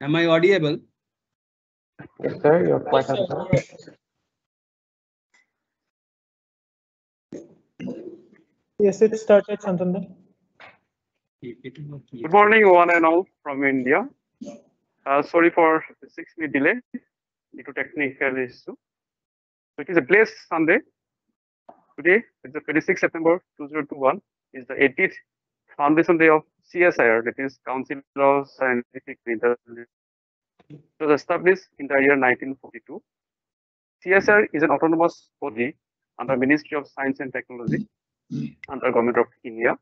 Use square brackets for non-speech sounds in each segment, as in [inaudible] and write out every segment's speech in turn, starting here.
Am I audible? Yes, sir, you're quite audible. Yes, it started, Santanu. Good morning, one and all from India. Uh, sorry for the six minute delay due to technical issue. So it is a blessed Sunday. Today it's the 26th September 2021 is the 80th foundation day of CSIR, that is Council of Scientific Research. It was established in the year 1942. CSIR is an autonomous body under Ministry of Science and Technology under Government of India.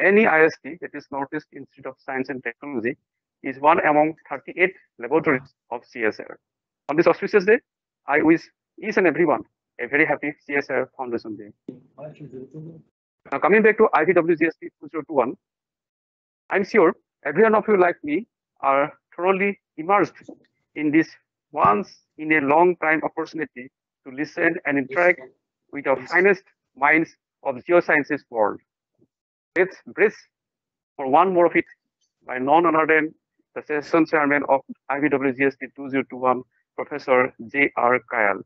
NEIST, that is Northeast Institute of Science and Technology, is one among 38 laboratories of CSIR. On this auspicious day, I wish each and everyone a very happy CSIR Foundation Day. Now coming back to IVWGST 2021, I'm sure every one of you like me are thoroughly immersed in this once in a long time opportunity to listen and interact with the finest minds of the geosciences world. Let's brace for one more of it by none other than the session chairman of IVWGST 2021, Professor J.R. Kayal.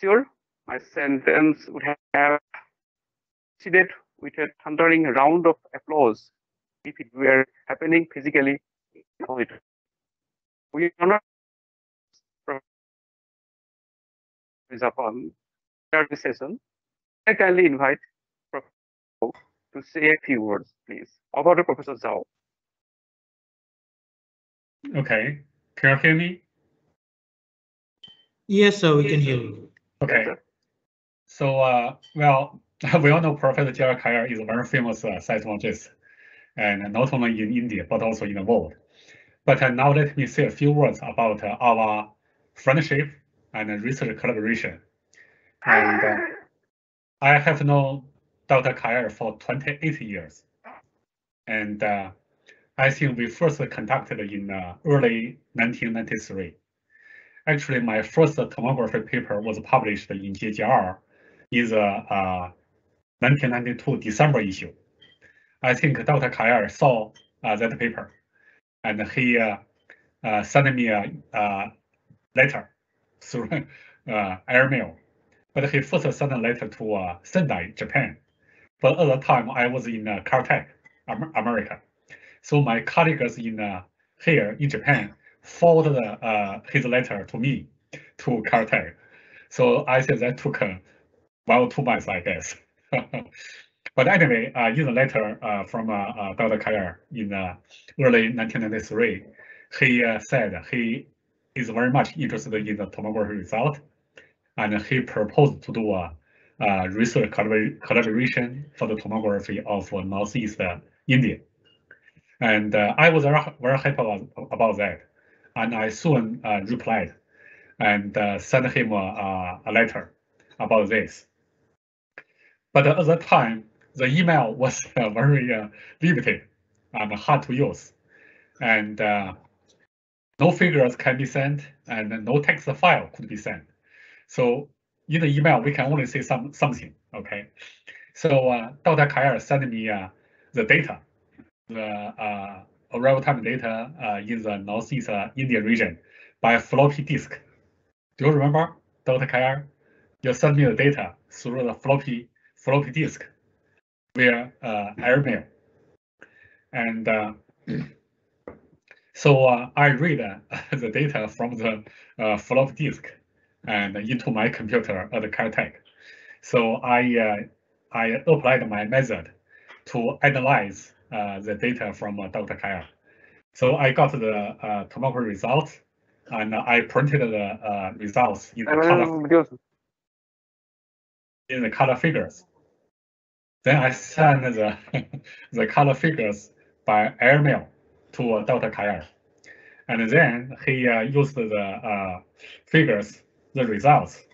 Sure, my sentence would have proceeded with a thundering round of applause if it were happening physically. We honor Japan this session. I kindly invite Professor to say a few words, please. Over to Professor Zhao. Okay, can you hear me? Yes, sir, we can hear you. Okay. sir. So, uh, well, [laughs] we all know Professor J.R. Kayal is a very famous uh, seismologist, and not only in India, but also in the world. But uh, now let me say a few words about uh, our friendship and research collaboration. And uh, I have known Dr. Kayal for 28 years. And uh, I think we first conducted in uh, early 1993. Actually, my first tomography paper was published in JGR in the uh, 1992 December issue. I think Dr. Kayal saw uh, that paper and he uh, uh, sent me a letter through [laughs] airmail. But he first sent a letter to Sendai, Japan. But at the time, I was in uh, Caltech, America. So my colleagues in uh, here in Japan forwarded uh, his letter to me to Caltech. So I think that took uh, or two months, I guess. [laughs] but anyway, uh, in the letter uh, from uh, uh, Dr. Kayal in uh, early 1993, he uh, said he is very much interested in the tomography result, and he proposed to do a, a research collaboration for the tomography of Northeast India. And I was very, happy about, that. And I soon replied and sent him a, a letter about this. But at the time, the email was [laughs] uh, very uh, limited and hard to use. And uh, no figures can be sent and no text file could be sent. So in the email, we can only say some something, okay? So uh, Dr. Kayal sent me uh, the data, the uh, arrival time data uh, in the Northeast uh, India region by floppy disk. Do you remember, Dr. Kayal? You sent me the data through the floppy floppy disk via uh, airmail. And uh, so uh, I read uh, [laughs] the data from the uh, floppy disk and into my computer at Caltech. So I uh, I applied my method to analyze uh, the data from uh, Dr. Kayal. So I got the uh, tomography results and I printed the uh, results in the color in the color figures. Then I sent the [laughs] the color figures by airmail to uh, Dr. Kayal. And then he uh, used the uh, figures, the results,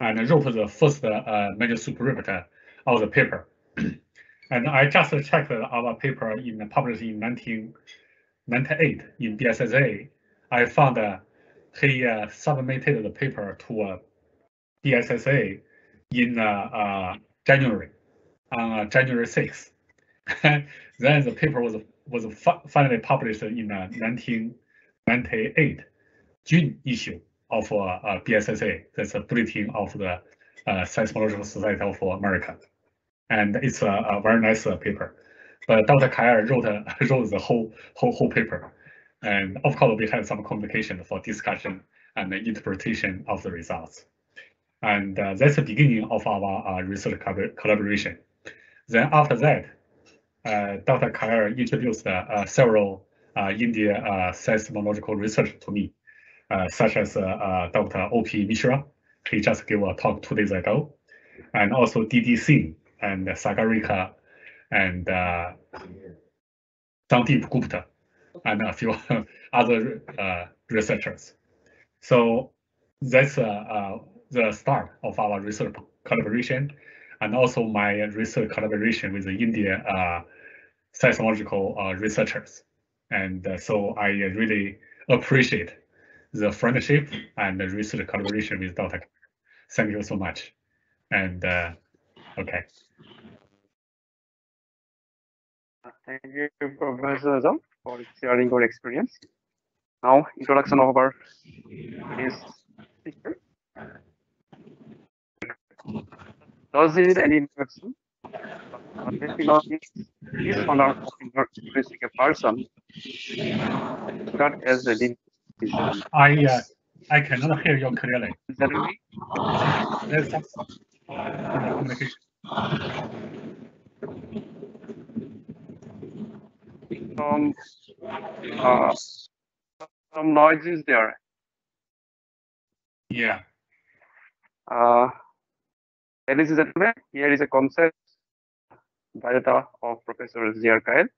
and wrote the first uh, manuscript of the paper. [clears throat] and I just checked our paper in published in 1998 in BSSA. I found he uh, submitted the paper to BSSA in January, on uh, January 6th. [laughs] then the paper was was fi- finally published in uh, 1998 June issue of uh, uh, BSSA, that's a bulletin of the uh, Seismological Society of America. And it's a, very nice uh, paper. But Dr. Kayal wrote, [laughs] wrote the whole, whole, whole paper. And of course, we had some complication for discussion and interpretation of the results. And that's the beginning of our research collaboration. Then after that, uh, Dr. Kayal introduced uh, several uh, India uh, seismological research to me, uh, such as uh, uh, Dr. O.P. Mishra. He just gave a talk two days ago, and also D.D. Singh and Sagarika and uh, Sandeep Gupta and a few [laughs] other uh, researchers. So that's uh, uh, the start of our research collaboration and also my research collaboration with the India uh, seismological uh, researchers. And uh, so I really appreciate the friendship and the research collaboration with Dr. Thank you so much. And uh, okay. Thank you, Professor Azam, for sharing your experience. Now, introduction of our speaker. Does any introduction? Let me not miss this founder of a person not as a. I uh, I cannot hear you clearly. Generally, There's some communication. some uh, some noises there. Yeah. Uh, ladies and gentlemen, here is a concept biodata of Professor J.R. Kayal.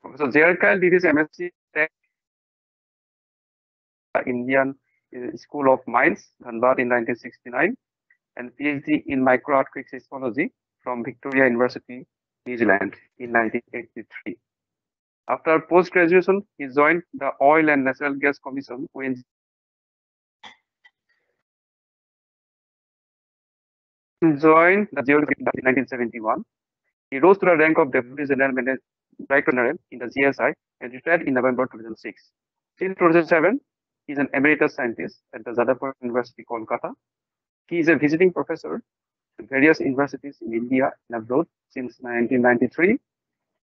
Professor. Kayal did his MSc at Indian uh, School of Mines, Dhanbad in 1969, and PhD in microearthquake seismology from Victoria University, New Zealand in 1983. After post-graduation, he joined the Oil and Natural Gas Commission, ONGC, joined the geography in 1971. He rose to the rank of Deputy General Manager, Director General in the GSI and retired in November 2006. Since 2007, he is an emeritus scientist at the Jadavpur University, Kolkata. He is a visiting professor at various universities in India and abroad since 1993.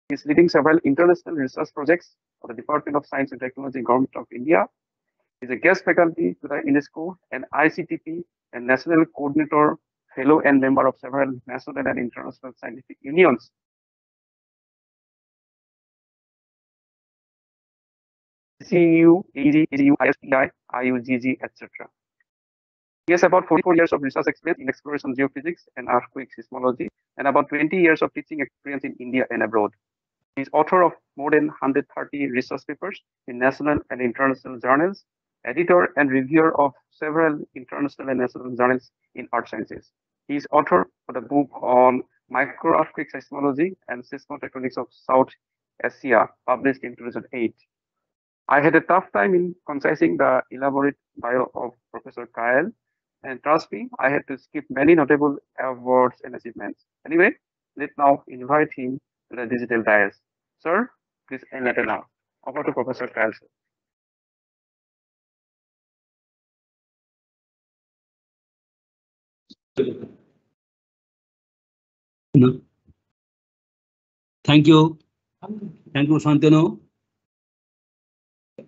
He is leading several international research projects for the Department of Science and Technology, Government of India. He is a guest faculty to the UNESCO and ICTP and National Coordinator fellow and member of several national and international scientific unions. CU, AG, AGU, ISPI, IUGG, etc. He has about 44 years of research experience in exploration geophysics and earthquake seismology, and about 20 years of teaching experience in India and abroad. He is author of more than 130 research papers in national and international journals, editor and reviewer of several international and national journals in earth sciences. He is author of the book on microearthquake seismology and seismotectonics of South Asia, published in 2008. I had a tough time in concising the elaborate bio of Professor Kayal, and trust me, I had to skip many notable awards and achievements. Anyway, let's now invite him to the digital dais. Sir, please enter now. Over to Professor Kayal. sir. No. Thank you. Thank you, Santanu.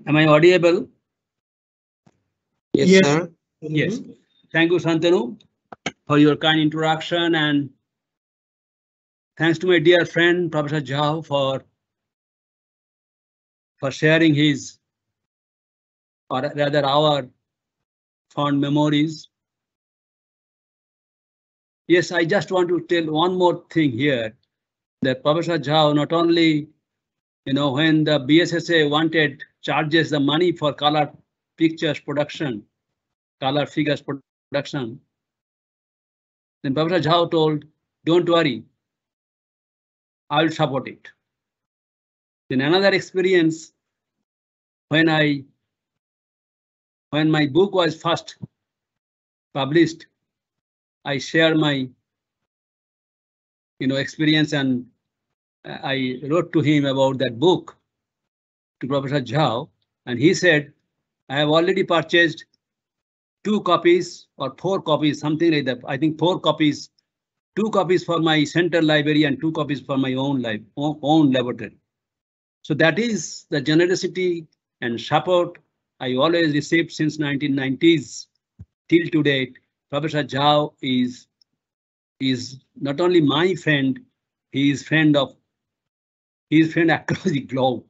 Am I audible? Yes. sir. Yes. Thank you, Santanu, for your kind introduction and thanks to my dear friend, Professor Zhao, for for sharing his or rather our fond memories. Yes, I just want to tell one more thing here that Professor Zhao not only, you know, when the BSSA wanted charges the money for color pictures production, color figures production, then Professor Zhao told, don't worry, I'll support it. Then another experience when I when my book was first published, I share my you know experience and uh, I wrote to him about that book to Professor Zhao And he said, I have already purchased two copies or four copies, something like that. I think four copies, two copies for my central library and two copies for my own lab, own laboratory. So that is the generosity and support I always received since 1990s till today. Professor Zhao is is not only my friend, he is friend of his friend across the globe.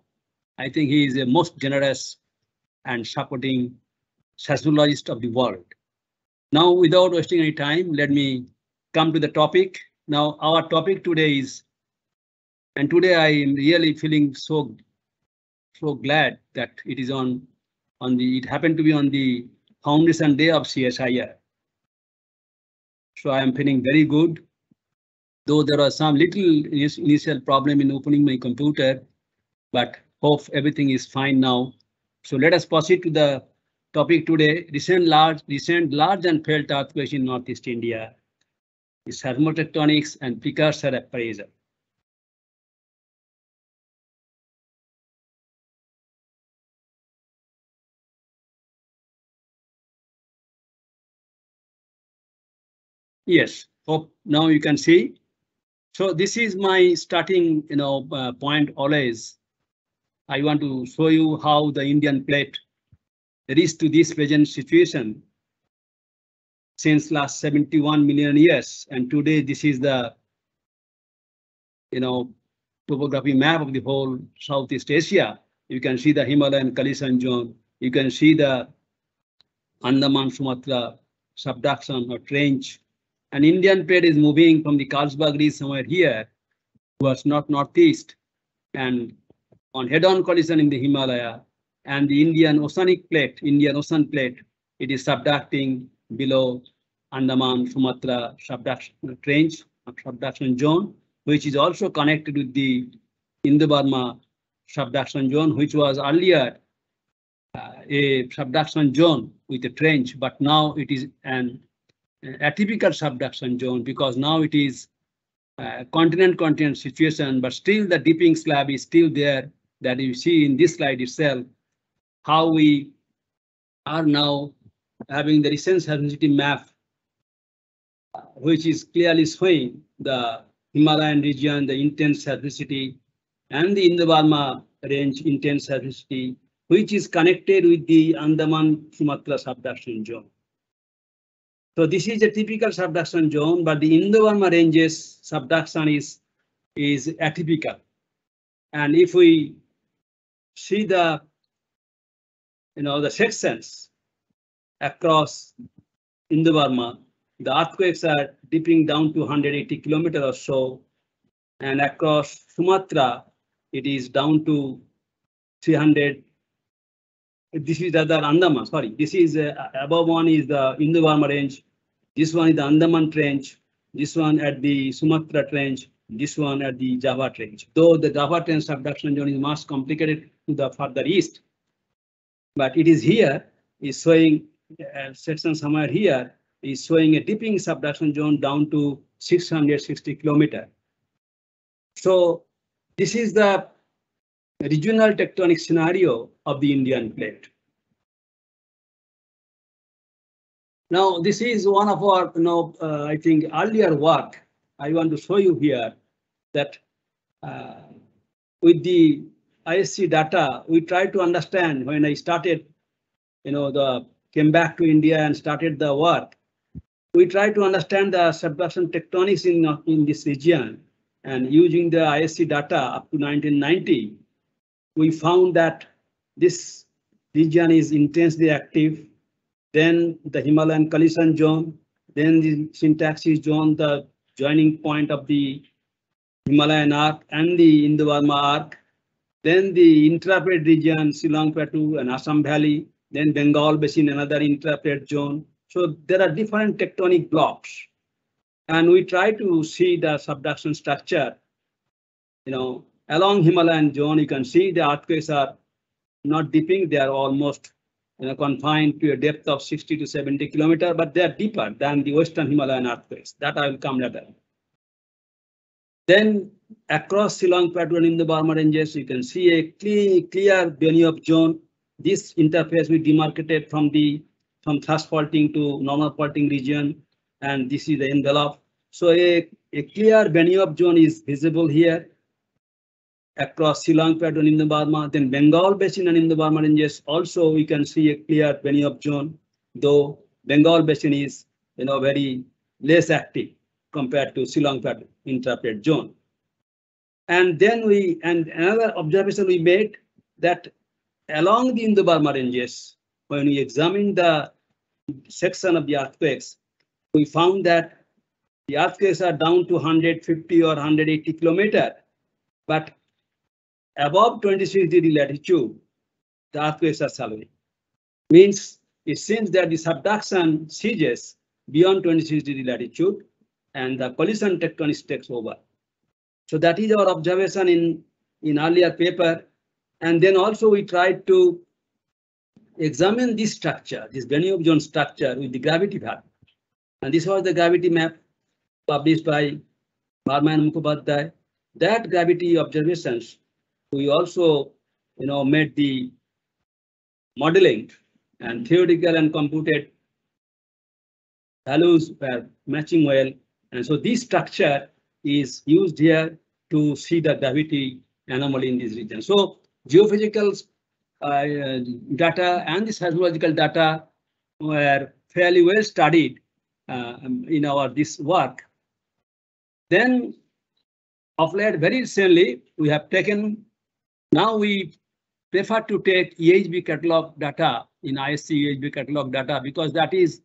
I think he is the most generous and supporting seismologist of the world. Now, without wasting any time, let me come to the topic. Now, our topic today is, and today I am really feeling so, so glad that it is on, on the, it happened to be on the foundation day of CSIR. So I am feeling very good. Though there was some little initial problem in opening my computer, but hope everything is fine now. So let us proceed to the topic today. Recent large, recent large and felt earthquakes in Northeast India. Is seismotectonics and precursor appraisal. Yes, hope now you can see. So this is my starting, you know, uh, point always. I want to show you how the Indian plate reached to this present situation since last 71 million years. And today this is the, you know, topography map of the whole Southeast Asia. You can see the Himalayan collision zone. You can see the Andaman Sumatra subduction or trench an Indian plate is moving from the Carlsberg Ridge somewhere here towards north northeast and on head-on collision in the Himalaya and the Indian oceanic plate, Indian ocean plate, it is subducting below Andaman Sumatra subduction range, subduction zone, which is also connected with the Indo-Burma subduction zone, which was earlier uh, a subduction zone with a trench, but now it is an atypical subduction zone because now it is continent-continent situation, but still the dipping slab is still there that you see in this slide itself, how we are now having the recent seismicity map, which is clearly showing the Himalayan region, the intense seismicity, and the Indo-Burma range intense seismicity, which is connected with the Andaman Sumatra subduction zone. So this is a typical subduction zone, but the Indo-Burma ranges subduction is, is atypical. And if we see the, you know, the sections across Indo-Burma, the earthquakes are dipping down to 180 kilometers or so. And across Sumatra, it is down to 300 this is the other Andaman, sorry, this is uh, above one is the Indo-Burma range, this one is the Andaman Trench, this one at the Sumatra Trench, this one at the Java Trench. Though the Java Trench subduction zone is much complicated to the further east, but it is here, is showing uh, section somewhere here, is showing a dipping subduction zone down to 660 kilometer. So this is the regional tectonic scenario of the Indian plate. Now, this is one of our, you know, uh, I think earlier work. I want to show you here that uh, with the ISC data, we try to understand when I started, you know, the came back to India and started the work. We try to understand the subduction tectonics in, in this region and using the ISC data up to 1990, we found that this region is intensely active then the Himalayan collision zone, then the syntaxis zone, the joining point of the Himalayan arc and the Indo-Burma arc, then the intraplate region, Shillong Plateau and Assam Valley, then Bengal Basin, another intraplate zone. So there are different tectonic blocks. And we try to see the subduction structure. You know, along Himalayan zone, you can see the earthquakes are not dipping, they are almost you know, confined to a depth of 60 to 70 kilometer, but they are deeper than the Western Himalayan earthquakes. That I will come later. Then across Shillong Plateau and in the Burma ranges, you can see a clear, clear Benioff zone this interface we demarcated from the from thrust faulting to normal faulting region, and this is the envelope. So a, a clear Benioff zone is visible here across Shillong Plateau in the Burma, then Bengal Basin and in the Burma ranges. Also, we can see a clear Benioff zone, though Bengal Basin is, you know, very less active compared to Shillong Plateau intraplate zone. And then we, and another observation we made that along the Indo-Burma ranges, when we examined the section of the earthquakes, we found that the earthquakes are down to 150 or 180 kilometer, but above 26 degree latitude, the earthquakes are shallow. Means it seems that the subduction ceases beyond 26 degree latitude and the collision tectonics takes over. So that is our observation in, in earlier paper. And then also we tried to examine this structure, this Benioff zone structure with the gravity map. And this was the gravity map published by Barman Mukhopadhyay. That gravity observations, we also, you know, made the modeling and theoretical and computed values were matching well. And so this structure is used here to see the gravity anomaly in this region. So geophysical uh, data and the seismological data were fairly well studied uh, in our this work. Then of late, very recently, we have taken, now we prefer to take EHB catalog data in ISC EHB catalog data because that is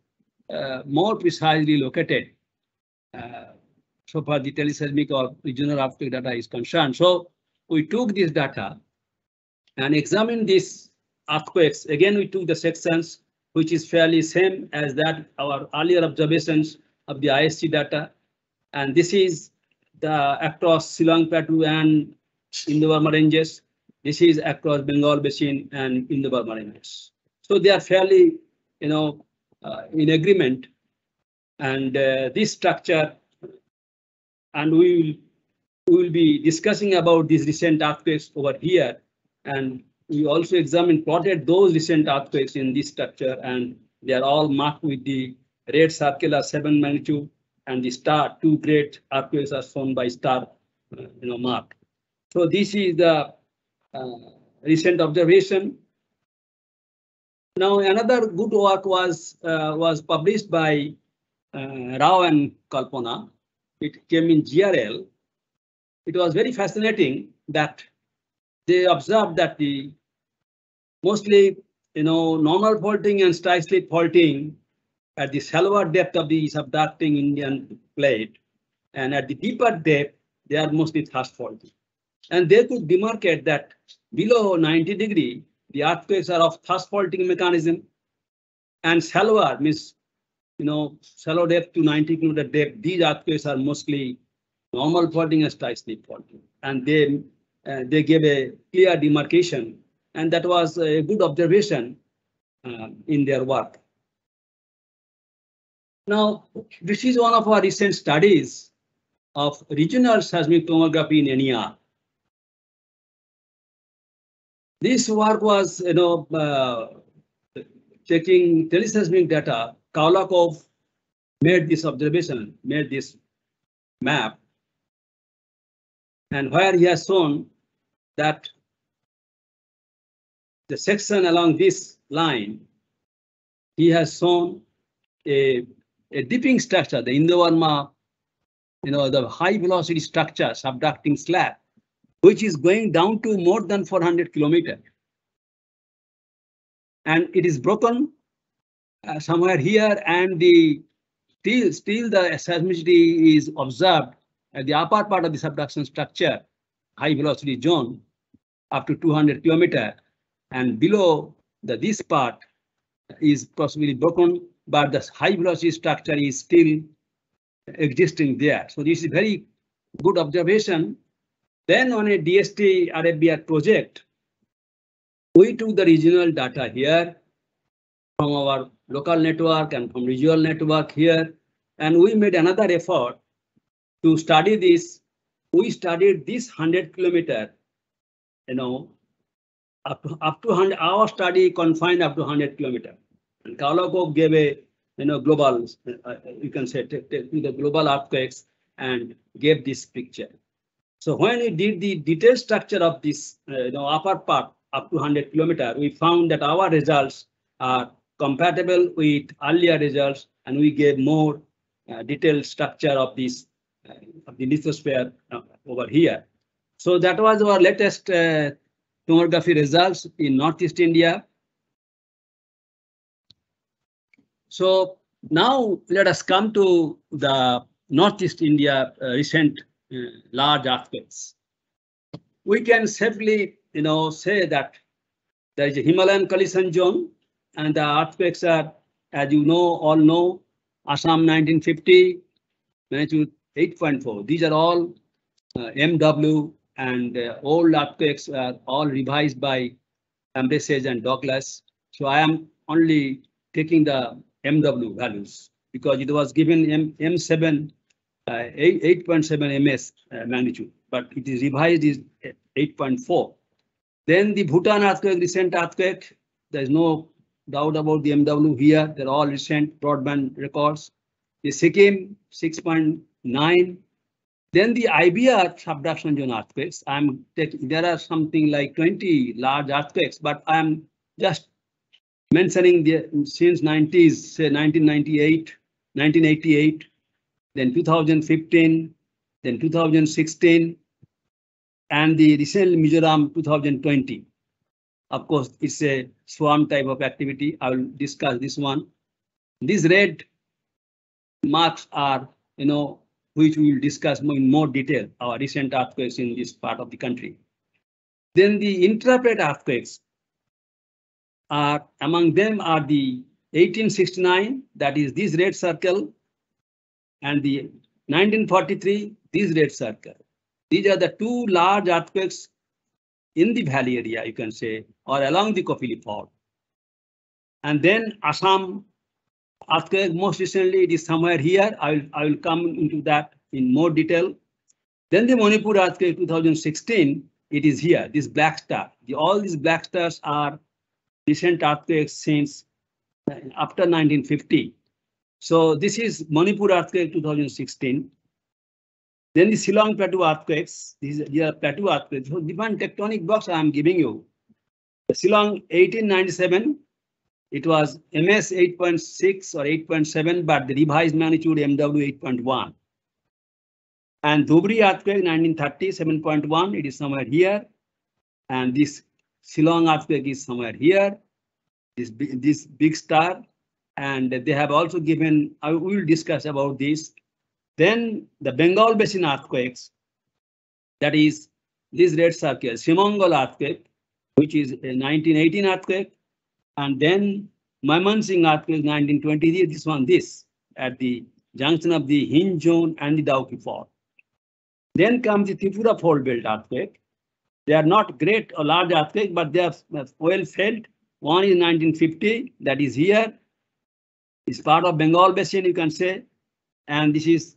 uh, more precisely located uh, so far the teleseismic or regional earthquake data is concerned. So we took this data and examined these earthquakes. Again, we took the sections which is fairly same as that our earlier observations of the ISC data. And this is the across Shillong Plateau and Indo-Burma ranges. This is across Bengal Basin and Indo-Burma ranges. So they are fairly, you know, uh, in agreement. And uh, this structure, and we will, we will be discussing about these recent earthquakes over here. And we also examined, plotted those recent earthquakes in this structure, and they are all marked with the red circular seven magnitude and the star, two great earthquakes are shown by star, uh, you know, mark. So this is the recent observation. Now another good work was uh, was published by uh, Rao and Kalpana. It came in GRL. It was very fascinating that they observed that the mostly you know normal faulting and strike slip faulting at the shallower depth of the subducting Indian plate and at the deeper depth they are mostly thrust faulting. And they could demarcate that below 90 degree the earthquakes are of thrust faulting mechanism and shallower means you know shallow depth to 90 kilometer depth these earthquakes are mostly normal faulting and slip faulting and they uh, they gave a clear demarcation and that was a good observation uh, in their work. Now, this is one of our recent studies of regional seismic tomography in NER. This work was, you know, uh, taking teleseismic data. Koulakov made this observation, made this map, and where he has shown that the section along this line, he has shown a, a dipping structure, the Indo-Burma, you know, the high velocity structure, subducting slab, which is going down to more than 400 kilometer. And it is broken uh, somewhere here and the still, still the seismicity is observed at the upper part of the subduction structure, high velocity zone up to 200 kilometer and below the this part is possibly broken, but the high velocity structure is still existing there. So this is very good observation. Then on a DST RFBR project, we took the regional data here from our local network and from regional network here, and we made another effort to study this. We studied this 100 kilometer, you know, up to, up to 100, our study confined up to 100 kilometer. And Koulakov gave a, you know, global, uh, you can say, the global earthquakes and gave this picture. So when we did the detailed structure of this, uh, you know, upper part up to 100 kilometer, we found that our results are compatible with earlier results, and we gave more uh, detailed structure of this uh, of the lithosphere uh, over here. So that was our latest uh, tomography results in Northeast India. So now let us come to the Northeast India uh, recent large earthquakes. We can safely, you know, say that there is a Himalayan collision zone and the earthquakes are, as you know, all know, Assam 1950, magnitude 8.4. These are all uh, MW and uh, old earthquakes are all revised by Ambraseys and Douglas. So I am only taking the MW values because it was given M, M7, uh, 8.7 MS uh, magnitude, but it is revised is 8.4. Then the Bhutan earthquake, recent earthquake, there is no doubt about the MW here. They're all recent broadband records. The Sikkim 6.9. Then the IBR subduction zone earthquakes. I'm taking, there are something like 20 large earthquakes, but I'm just mentioning the since 90s, say 1998, 1988, then 2015, then 2016, and the recent Mizoram 2020. Of course, it's a swarm type of activity. I will discuss this one. These red marks are, you know, which we will discuss in more detail, our recent earthquakes in this part of the country. Then the intraplate earthquakes are among them are the 1869, that is this red circle, and the 1943, this red circle. These are the two large earthquakes in the valley area, you can say, or along the Kopili Fault. And then Assam earthquake, most recently, it is somewhere here. I will, I will come into that in more detail. Then the Manipur earthquake 2016, it is here, this black star. The, all these black stars are recent earthquakes since uh, after 1950. So this is Manipur earthquake 2016. Then the Shillong Plateau earthquakes, these, are plateau earthquakes. So different tectonic blocks I am giving you. Shillong 1897, it was MS 8.6 or 8.7, but the revised magnitude MW 8.1. And Dhubri earthquake 1930, 7.1, it is somewhere here. And this Shillong earthquake is somewhere here. This, this big star. And they have also given, I will discuss about this. Then the Bengal Basin earthquakes, that is this red circle, Srimangal earthquake, which is a 1918 earthquake, and then Mymensingh earthquake 1920, this one, this, at the junction of the Hinge zone and the Dauki fault. Then comes the Tripura fault belt earthquake. They are not great or large earthquakes, but they are uh, well felt. One is 1950, that is here. It's part of Bengal Basin, you can say. And this is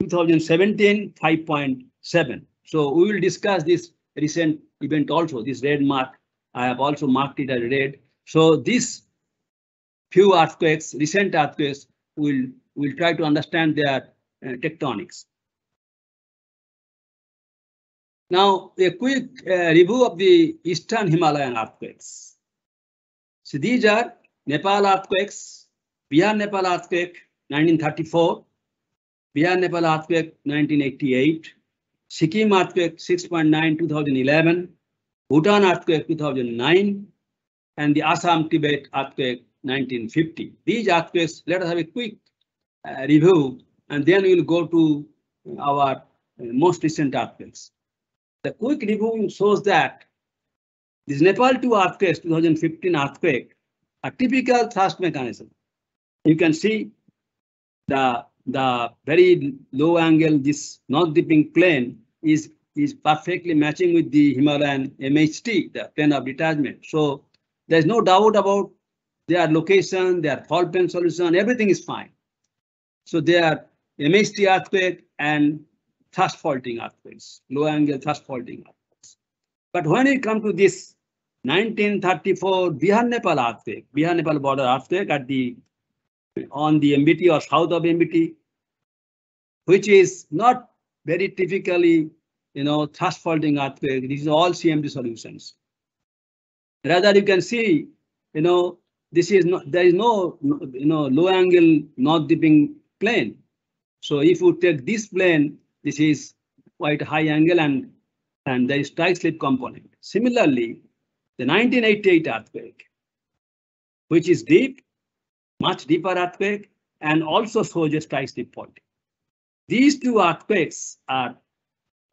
2017, 5.7. So we will discuss this recent event also, this red mark. I have also marked it as red. So these few earthquakes, recent earthquakes, will will try to understand their uh, tectonics. Now, a quick uh, review of the Eastern Himalayan earthquakes. So these are Nepal earthquakes, Bihar Nepal earthquake, 1934, Bihar Nepal earthquake, 1988, Sikkim earthquake, 6.9, 2011, Bhutan earthquake, 2009, and the Assam Tibet earthquake, 1950. These earthquakes, let us have a quick uh, review, and then we'll go to our uh, most recent earthquakes. The quick review shows that this Nepal 2 earthquake, 2015 earthquake, a typical thrust mechanism. You can see the, the very low angle, this north dipping plane is, is perfectly matching with the Himalayan MHT, the plane of detachment. So there's no doubt about their location, their fault plane solution, everything is fine. So they are MHT earthquake and thrust faulting earthquakes, low angle thrust faulting earthquakes. But when it comes to this 1934 Bihar Nepal earthquake, Bihar Nepal border earthquake at the on the MBT or south of MBT, which is not very typically, you know, thrust faulting earthquake. This is all CMT solutions. Rather, you can see, you know, this is not, there is no, you know, low angle north dipping plane. So if you take this plane, this is quite high angle and, and there is strike slip component. Similarly, the 1988 earthquake, which is deep, much deeper earthquake, and also shows a strike slip fault. These two earthquakes are,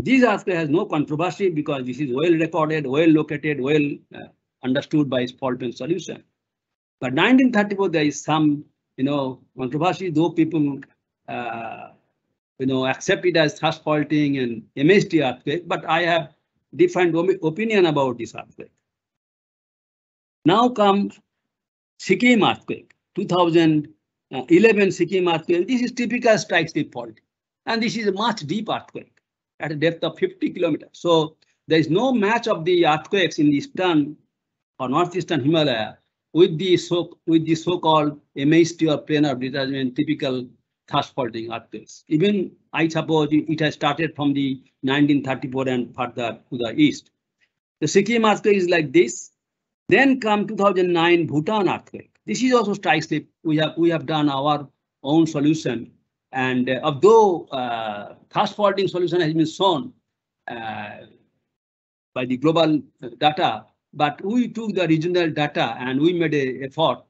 these earthquake has no controversy because this is well recorded, well located, well uh, understood by fault and solution. But 1934, there is some, you know, controversy, though people, uh, you know, accept it as thrust faulting and MST earthquake, but I have different opinion about this earthquake. Now comes Sikkim earthquake, 2011 Sikkim earthquake. This is typical strike slip fault. And this is a much deep earthquake at a depth of 50 kilometers. So there is no match of the earthquakes in the eastern or northeastern Himalaya with the so with the so-called MHT or planar detachment typical thrust faulting earthquakes. Even I suppose it has started from the 1934 and further to the east. The Sikkim earthquake is like this. Then come 2009 Bhutan earthquake. This is also strike slip. We have we have done our own solution, and uh, although uh, thrust faulting solution has been shown uh, by the global data, but we took the regional data and we made a effort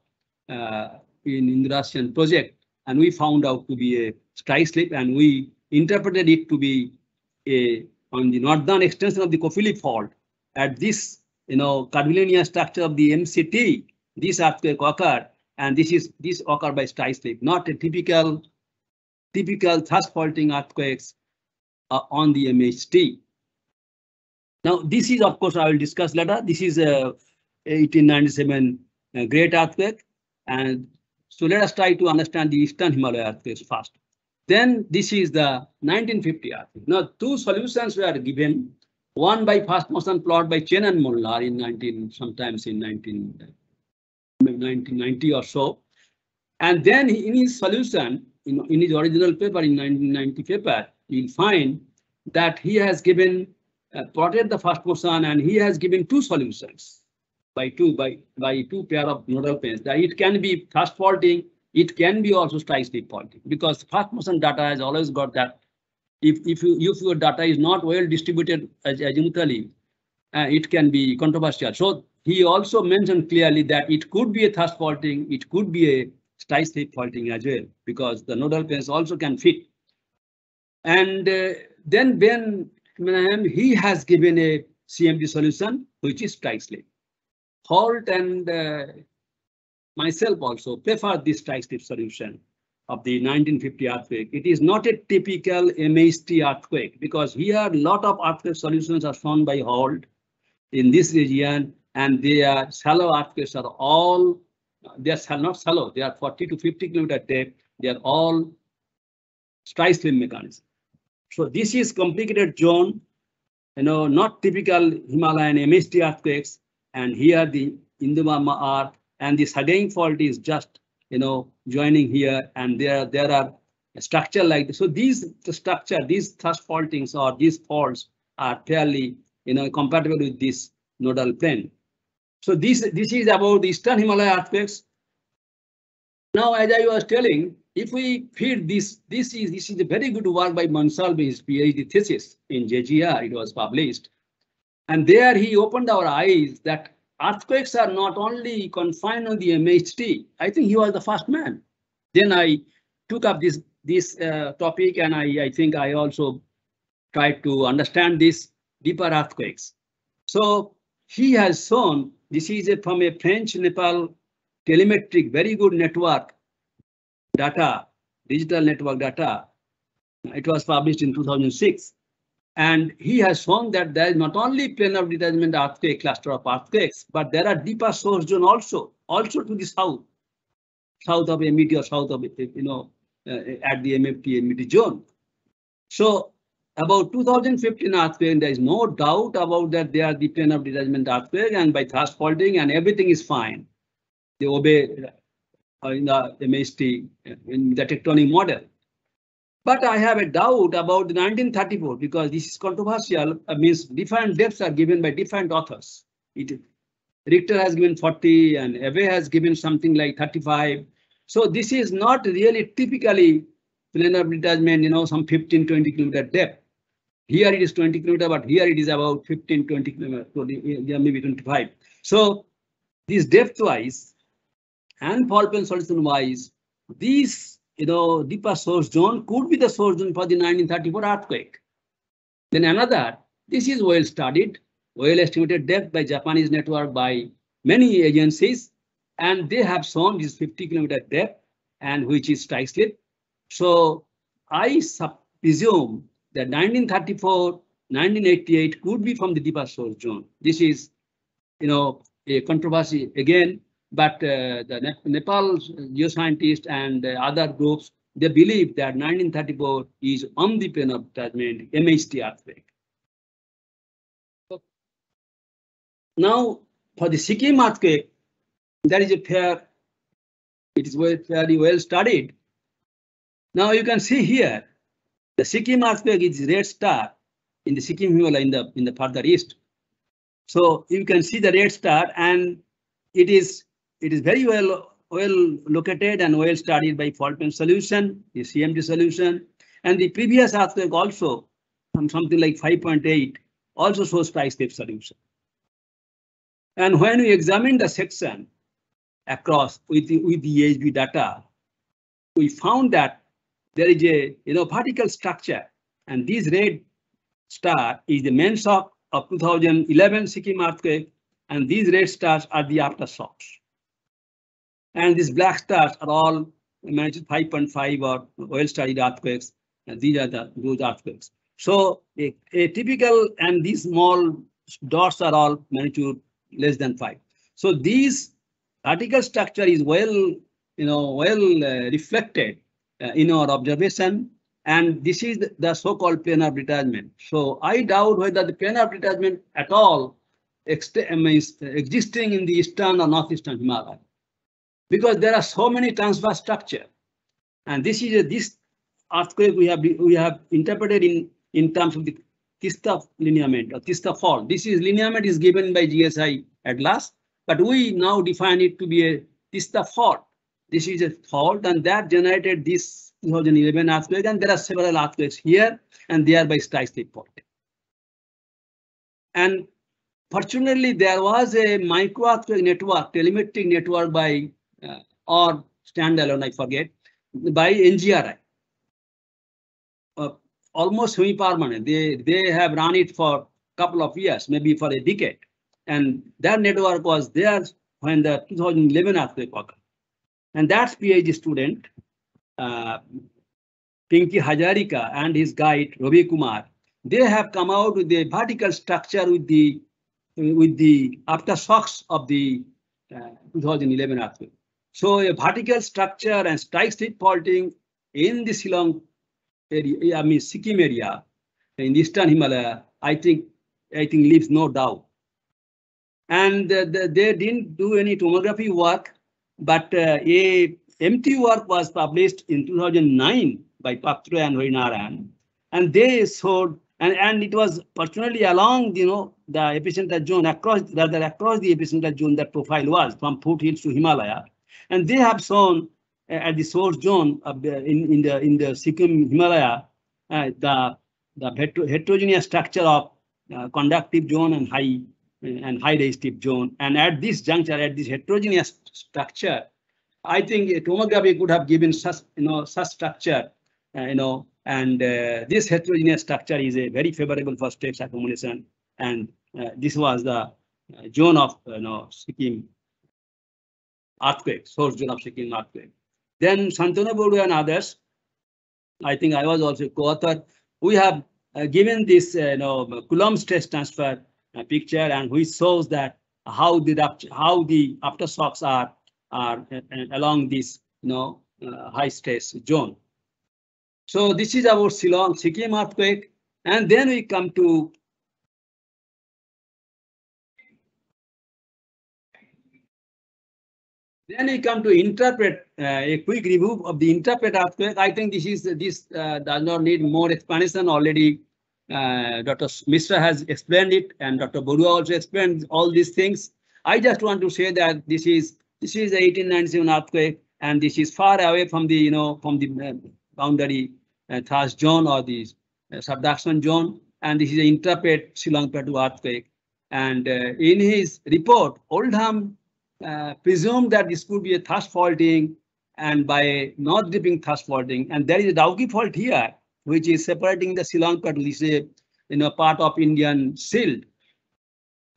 uh, in Indo-Russian project, and we found out to be a strike slip, and we interpreted it to be a on the northern extension of the Kopili fault at this you know, curvilinear structure of the MCT, this earthquake occurred, and this is this occurred by strike slip, not a typical typical thrust faulting earthquakes uh, on the MHT. Now, this is of course I will discuss later. This is a 1897 uh, great earthquake, and so let us try to understand the Eastern Himalaya earthquakes first. Then this is the 1950 earthquake. Now, two solutions were given one by first motion plot by Chen and Molnar in 19, sometimes in 19, 1990 or so. And then in his solution, in, in his original paper in 1990 paper, you'll find that he has given, uh, plotted the first motion and he has given two solutions by two, by, by two pair of nodal planes. That it can be thrust faulting, it can be also strike slip faulting because first motion data has always got that if, if, you, if your data is not well distributed azimuthally, uh, it can be controversial. So he also mentioned clearly that it could be a thrust faulting, it could be a strike slip faulting as well, because the nodal planes also can fit. And uh, then Ben Menahem, he has given a CMT solution, which is strike slip. Holt and uh, myself also prefer this strike slip solution of the 1950 earthquake. It is not a typical MHT earthquake because here a lot of earthquake solutions are shown by Holt in this region and their shallow earthquakes are all, they are not shallow, they are 40 to 50 kilometer depth. They are all strike slip mechanism. So this is complicated zone, you know, not typical Himalayan MHT earthquakes. And here the Indo-Burma are, and the Sagaing fault is just you know, joining here and there, there are structure like this. So these the structure, these thrust faultings or these faults are fairly, you know, compatible with this nodal plane. So this, this is about the Eastern Himalaya earthquakes. Now, as I was telling, if we feed this, this is this is a very good work by Monsalve, his PhD thesis in JGR, it was published. And there he opened our eyes that earthquakes are not only confined on the MHT. I think he was the first man. Then I took up this this uh, topic and I, I think I also tried to understand this deeper earthquakes. So he has shown this is a, from a French Nepal telemetric, very good network data, digital network data. It was published in 2006. And he has shown that there is not only planar detachment earthquake cluster of earthquakes, but there are deeper source zone also, also to the south, south of MBT or south of, you know, uh, at the MFT MBT zone. So about 2015 earthquake, there is no doubt about that they are the plane of detachment earthquake and by thrust faulting and everything is fine. They obey uh, in the MST, in the tectonic model. But I have a doubt about the 1934 because this is controversial, uh, means different depths are given by different authors. It, Richter has given 40 and Abe has given something like 35. So this is not really typically planar detachment, you know, some 15, 20 kilometer depth. Here it is 20 kilometer, but here it is about 15, 20 kilometer, 20, yeah, maybe 25. So this depth wise and plane solution wise, these, you know, deeper source zone could be the source zone for the 1934 earthquake. Then another, this is well studied, well estimated depth by Japanese network by many agencies, and they have shown this 50 kilometer depth and which is strike slip. So I presume that 1934, 1988 could be from the deeper source zone. This is, you know, a controversy again, but uh, the Nepal geoscientists and uh, other groups, they believe that 1934 is on the plane of detachment, MHT earthquake. Now, for the Sikkim earthquake, there is a fair, it is well, fairly well studied. Now you can see here, the Sikkim earthquake is red star in the Sikkim Himalaya in the in the further east. So you can see the red star, and it is it is very well well located and well studied by fault plane solution, the CMT solution, and the previous earthquake also from something like 5.8 also shows price step solution. And when we examine the section across with the, with the EHB data, we found that there is a you know particle structure, and this red star is the main shock of 2011 Sikkim earthquake, and these red stars are the aftershocks. And these black stars are all magnitude 5.5 or well-studied earthquakes, and these are the those earthquakes. So a, a typical and these small dots are all magnitude less than five. So these particle structure is well, you know, well uh, reflected uh, in our observation. And this is the so-called planar detachment. So I doubt whether the planar detachment at all means existing in the eastern or northeastern Himalaya. Because there are so many transverse structure. And this is a, this earthquake we have we have interpreted in, in terms of the Tista lineament or Tista fault. This is lineament is given by GSI at last, but we now define it to be a Tista fault. This is a fault and that generated this 2011 earthquake and there are several earthquakes here and thereby slip fault. And fortunately there was a micro earthquake network, telemetric network by uh, or standalone, I forget, by NGRI. Uh, almost semi-permanent. They, they have run it for a couple of years, maybe for a decade. And that network was there when the 2011 earthquake occurred. And that's PhD student, uh, Pinky Hazarika and his guide, Ravi Kumar. They have come out with a vertical structure with the with the aftershocks of the uh, 2011 earthquake. So a vertical structure and strike slip faulting in the Shillong area, I mean Sikkim area, in the eastern Himalaya, I think I think leaves no doubt. And uh, the, they didn't do any tomography work, but uh, a MT work was published in 2009 by Patra and Harinarayan, and they showed and, and it was particularly along you know the epicenter zone across rather across the epicenter zone that profile was from foothills to Himalaya, and they have shown uh, at the source zone uh, in in the in the Sikkim Himalaya uh, the the heterogeneous structure of conductive zone and high and high resistive zone. And at this juncture, at this heterogeneous structure, I think tomography could have given such you know such structure, uh, you know, and uh, this heterogeneous structure is a very favorable for stress accumulation. And uh, this was the zone of you know Sikkim earthquake, source zone of Sikkim earthquake. Then Santanu Baruah and others, I think I was also co-author. We have uh, given this, uh, you know, Coulomb stress transfer uh, picture and which shows that how the how the aftershocks are are along this, you know, high stress zone. So this is our Shillong Sikkim earthquake. And then we come to Then we come to intraplate uh, a quick review of the intraplate earthquake. I think this is this uh, does not need more explanation already. Uh, Dr. Mishra has explained it, and Dr. Borua also explained all these things. I just want to say that this is this is the 1897 earthquake, and this is far away from the you know from the uh, boundary uh, thrust zone or the uh, subduction zone, and this is an interpret Shillong Plateau earthquake. And uh, in his report, Oldham uh, presumed that this could be a thrust faulting and by not dipping thrust faulting. And there is a Dauki fault here, which is separating the Plateau. This is a you know, part of Indian silt.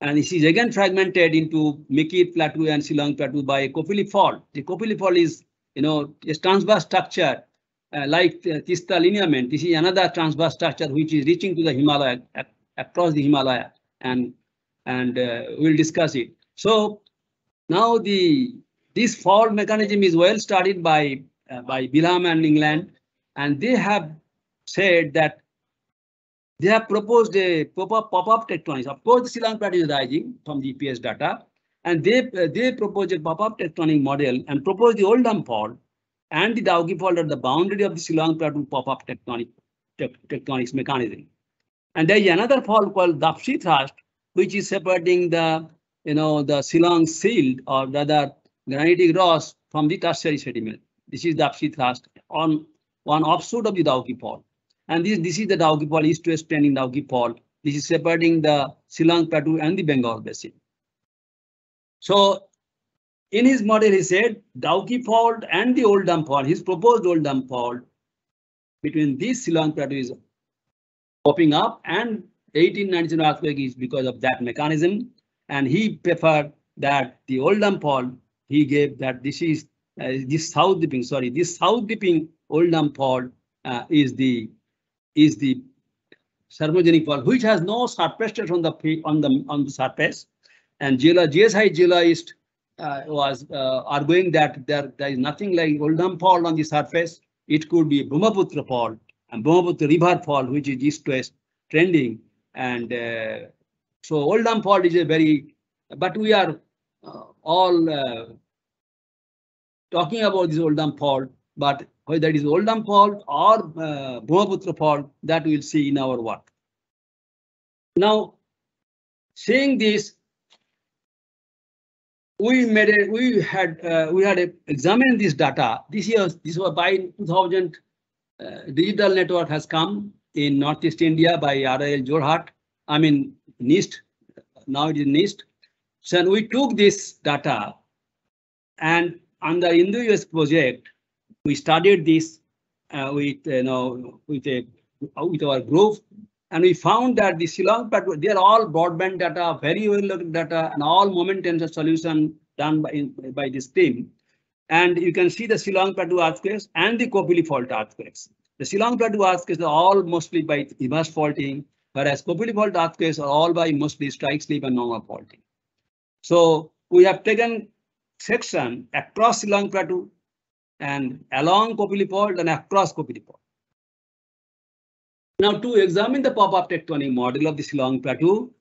And this is again fragmented into Mikir Plateau and Shillong Plateau by Kopili fault. The Kopili fault is, you know, a transverse structure uh, like uh, Tista lineament. This is another transverse structure which is reaching to the Himalaya, across the Himalaya, and and uh, we'll discuss it. So now the this fault mechanism is well studied by uh, by Bilham and England, and they have said that they have proposed a pop-up pop-up tectonics. Of course, the Shillong Plateau is rising from the GPS data, and they uh, they proposed a pop-up tectonic model and proposed the Oldham fault and the Dauki fault at the boundary of the Shillong Plateau pop-up tectonic tec tectonics mechanism. And there is another fault called Dapsi thrust, which is separating the you know the Shillong silt or rather granitic rocks from the tertiary sediment. This is the Dapsi thrust on one offshoot of the Dauki fault. And this, this is the Dauki fault, east west trending Dauki fault. This is separating the Shillong Plateau and the Bengal Basin. So in his model, he said Dauki fault and the Oldham fault, his proposed Oldham fault between these Shillong Plateau is popping up and 1897 earthquake is because of that mechanism. And he preferred that the Oldham fault, he gave that this is uh, this south dipping, sorry, this south dipping Oldham fault uh, is the is the seismogenic fault, which has no surface stress on the on the on the surface. And geolo GSI geologist uh, was uh, arguing that there, there is nothing like Oldham fault on the surface. It could be Brahmaputra fault and Brahmaputra river fault, which is east-west trending. And uh, so Oldham fault is a very, but we are uh, all uh, talking about this Oldham fault, but whether it is Oldham fault or uh, Brahmaputra fault, that we'll see in our work. Now, saying this, we made a, we had uh, we had a, examined this data this year this was by 2000 uh, digital network has come in northeast india by RRL Jorhat I mean NEIST now it is NEIST so we took this data and under Indo-US project we studied this uh, with you know with a with our group and we found that the Shillong Plateau, they are all broadband data, very well looked data, and all moment tensor solution done by, by this team. And you can see the Shillong Plateau earthquakes and the Kopili fault earthquakes. The Shillong Plateau earthquakes are all mostly by immerse faulting, whereas Kopili fault earthquakes are all by mostly strike slip and normal faulting. So we have taken section across Shillong Plateau and along Kopili fault and across Kopili fault. Now to examine the pop-up tectonic model of the Shillong Plateau,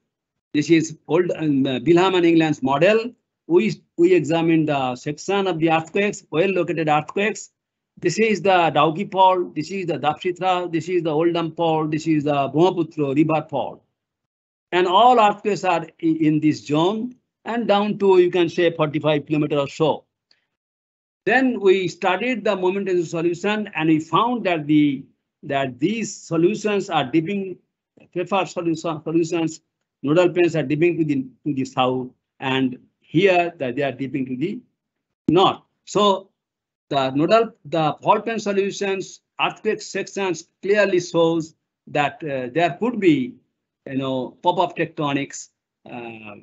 this is old um, Bilham and England's model. We, we examined the section of the earthquakes, well-located earthquakes. This is the Dauki fault, this is the Dapsi thrust, this is the Oldham fault, this is the Brahmaputra river fault. And all earthquakes are in, this zone and down to, you can say 45 kilometer or so. Then we studied the moment solution and we found that the that these solutions are dipping, preferred solution, solutions, nodal planes are dipping to the, to the south, and here that they are dipping to the north. So the nodal, the fault plane solutions, earthquake sections clearly shows that uh, there could be, you know, pop-up tectonics, uh,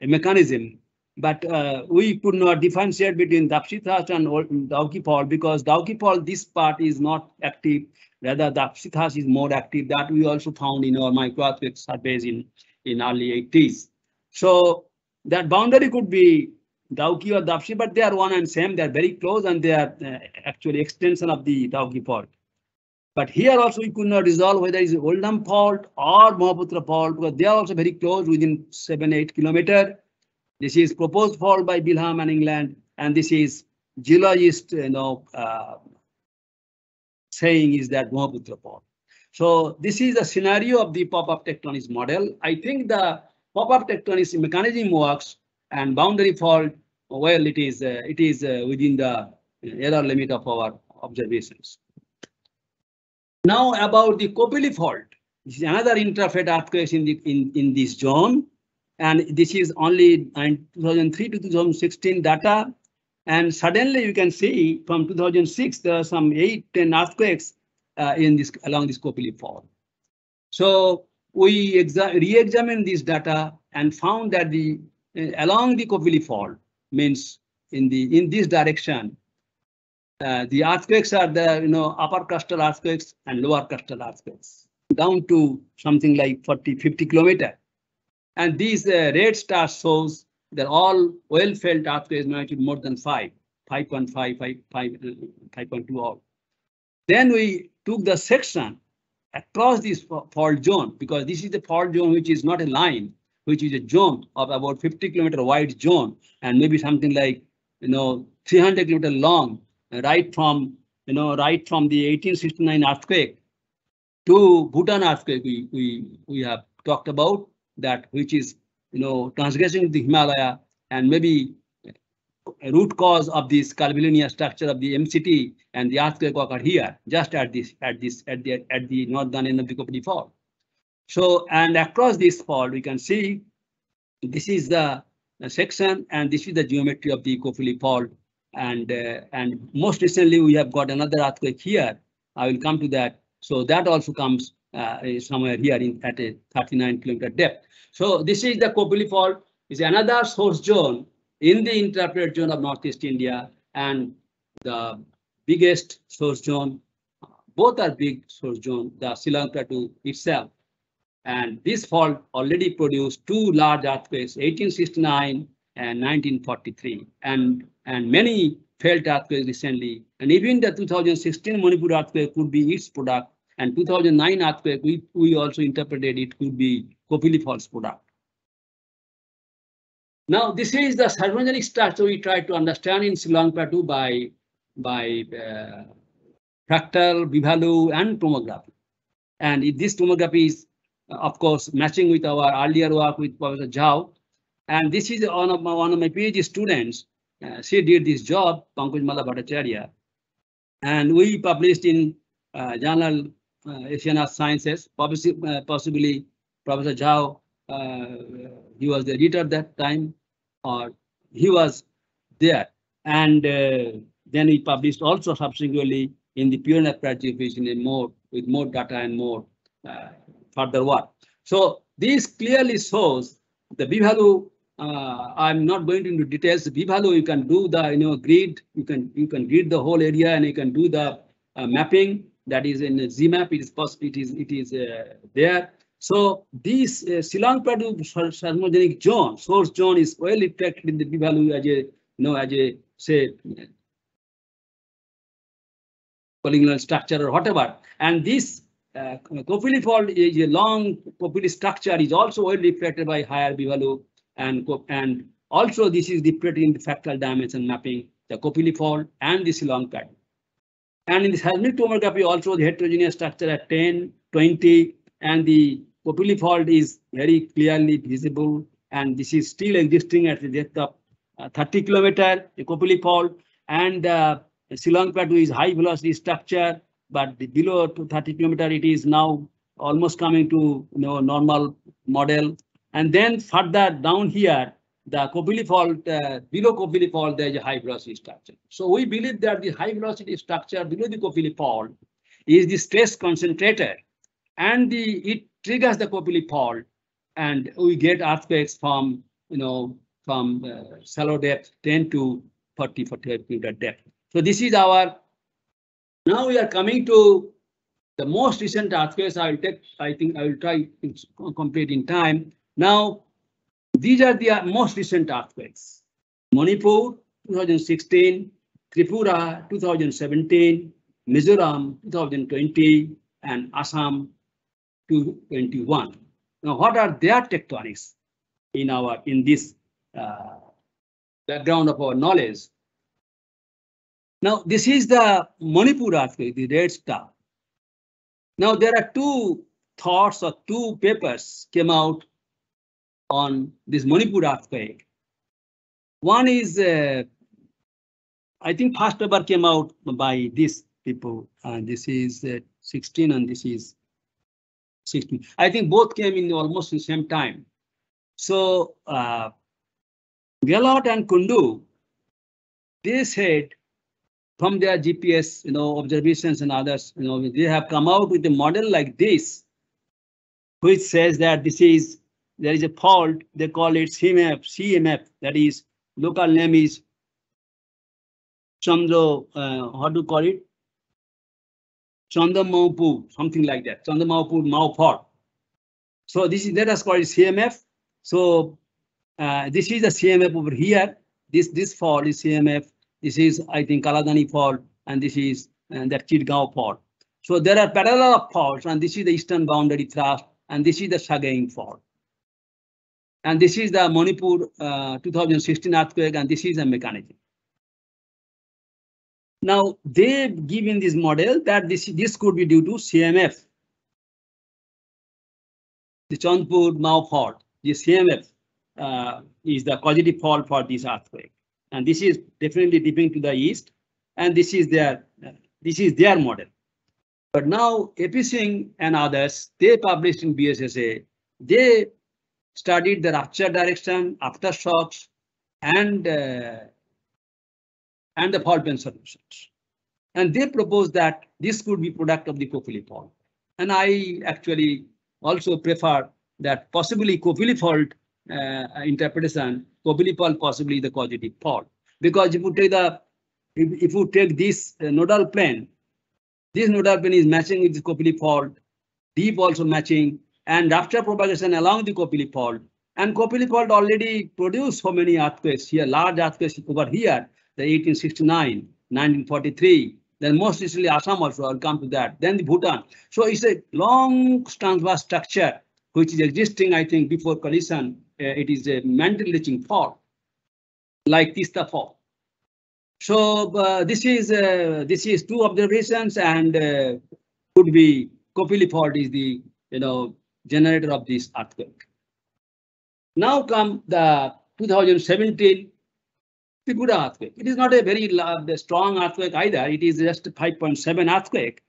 mechanism but uh, we could not differentiate between Dapsi thrust and Dauki fault because Dauki fault, this part is not active, rather Dapsi thrust is more active. That we also found in our microearthquake surveys in, in early 80s. So that boundary could be Dauki or Dapsi, but they are one and same. They are very close and they are uh, actually extension of the Dauki fault. But here also we could not resolve whether it's Oldham fault or Brahmaputra fault because they are also very close within seven, eight kilometer. This is proposed fault by Bilham and England, and this is geologist, you know, uh, saying is that Brahmaputra fault. So this is a scenario of the pop-up tectonics model. I think the pop-up tectonics mechanism works and boundary fault, well, it is uh, it is uh, within the error limit of our observations. Now about the Kopili fault. This is another intraplate earthquake in, the, in, in this zone. And this is only 2003 to 2016 data. And suddenly you can see from 2006, there are some eight, 10 earthquakes uh, in this along this Kopili fault. So we re-examined this data and found that the uh, along the Kopili fault means in the in this direction uh, the earthquakes are the you know upper crustal earthquakes and lower crustal earthquakes down to something like 40 50 kilometer. And these uh, red stars shows they're all well felt earthquakes magnitude more than 5 5.5 5, 5, 5.2 all. Then we took the section across this fault zone because this is the fault zone which is not a line which is a zone of about 50 kilometer wide zone and maybe something like you know 300 kilometer long uh, right from you know right from the 1869 earthquake to Bhutan earthquake we we we have talked about that which is you know transgressing the Himalaya and maybe a root cause of this curvilinear structure of the MCT and the earthquake occurred here just at this at this at the at the northern end of the Kopili fault. So and across this fault we can see this is the, the section and this is the geometry of the Kopili fault and uh, and most recently we have got another earthquake here. I will come to that. So that also comes uh, somewhere here in at a 39 kilometer depth. So this is the Kopili fault. Is another source zone in the interplate zone of Northeast India and the biggest source zone. Both are big source zone. The Sri Lanka itself. And this fault already produced two large earthquakes, 1869 and 1943. And and many felt earthquakes recently. And even the 2016 Manipur earthquake could be its product. And 2009 earthquake, we, we also interpreted it could be Kopili Fault's product. Now, this is the seismogenic structure we try to understand in Shillong Plateau by, by uh, fractal, b-value, and tomography. And if this tomography is, of course, matching with our earlier work with Professor Zhao. And this is one of my, one of my PhD students uh, she did this job, Pankaj Mala Bhattacharya, and we published in uh, journal uh, Asian Sciences, possibly, uh, possibly Professor Zhao, uh, he was the editor that time, or he was there. And uh, then he published also subsequently in the Pure Approach in more with more data and more further work. So this clearly shows the b-value uh, I'm not going into details. b-value, you can do the you know grid. You can you can grid the whole area and you can do the uh, mapping that is in ZMAP. It is possible. It is it is uh, there. So this uh, Shillong Plateau seismogenic zone, source zone, is well reflected in the b-value as a you know as a say polygonal structure or whatever. And this uh, Kopili fault is a long Kopili structure is also well reflected by higher b-value and, and also this is depicted in the fractal dimension mapping, the Kopili fault and the Shillong pad. And in the seismic tomography also the heterogeneous structure at 10, 20 and the Kopili fault is very clearly visible and this is still existing at the depth of uh, 30 kilometer, the Kopili fault and uh, Shillong Plateau is high velocity structure, but below 30 kilometer it is now almost coming to you know normal model and then further down here, the Kopili fault, uh, below Kopili fault, there is a high velocity structure. So we believe that the high velocity structure below the Kopili fault is the stress concentrator and the it triggers the Kopili fault and we get earthquakes from, you know, from uh, shallow depth 10 to 40, 48 meter depth. So this is our, now we are coming to the most recent earthquakes. I will take, I think I will try to complete in time. Now, these are the most recent earthquakes. Manipur, 2016, Tripura, 2017, Mizoram 2020 and Assam 2021. Now, what are their tectonics in our in this uh, background of our knowledge? Now, this is the Manipur earthquake, the red star. Now, there are two thoughts or two papers came out on this Manipur earthquake. One is, uh, I think first paper came out by these people, and this is uh, 16 and this is 16. I think both came in almost the same time. So, uh, Gahalaut and Kundu, they said from their GPS, you know, observations and others, you know, they have come out with a model like this, which says that this is, there is a fault, they call it CMF, CMF, that is, local name is Chandra, uh, how do you call it? Chandamaupur, something like that, Chandamaupur Mao fault. So this is, let us call it CMF. So uh, this is the CMF over here. This, this fault is CMF this is, I think, Kaladani fault, and this is and that Chitgaon fault. So there are parallel faults, and this is the eastern boundary thrust, and this is the Sagaing fault. And this is the Manipur uh, 2016 earthquake, and this is the mechanism. Now they've given this model that this, this could be due to CMF. The Chandpur Mao fault, the CMF uh, is the causative fault for this earthquake and this is definitely dipping to the east and this is their this is their model. But now AP Singh and others they published in BSSA they studied the rupture direction aftershocks and uh, and the fault plane solutions. And they proposed that this could be product of the Kopili fault. And I actually also prefer that possibly Kopili fault interpretation, Kopili fault possibly the causative fault. Because if you take the, if, if you take this uh, nodal plane, this nodal plane is matching with the Kopili fault, deep also matching, and rupture propagation along the Kopili fault. And Kopili fault already produced so many earthquakes here, large earthquakes over here, the 1869, 1943, then most recently Assam also, I'll come to that, then the Bhutan. So it's a long transverse structure which is existing, I think, before collision uh, it is a mantle leaching fault, like Tista fault. So uh, this is uh, this is two observations and could be Kopili fault is the you know generator of this earthquake. Now come the 2017 Tripura earthquake. It is not a very large, strong earthquake either. It is just 5.7 earthquake.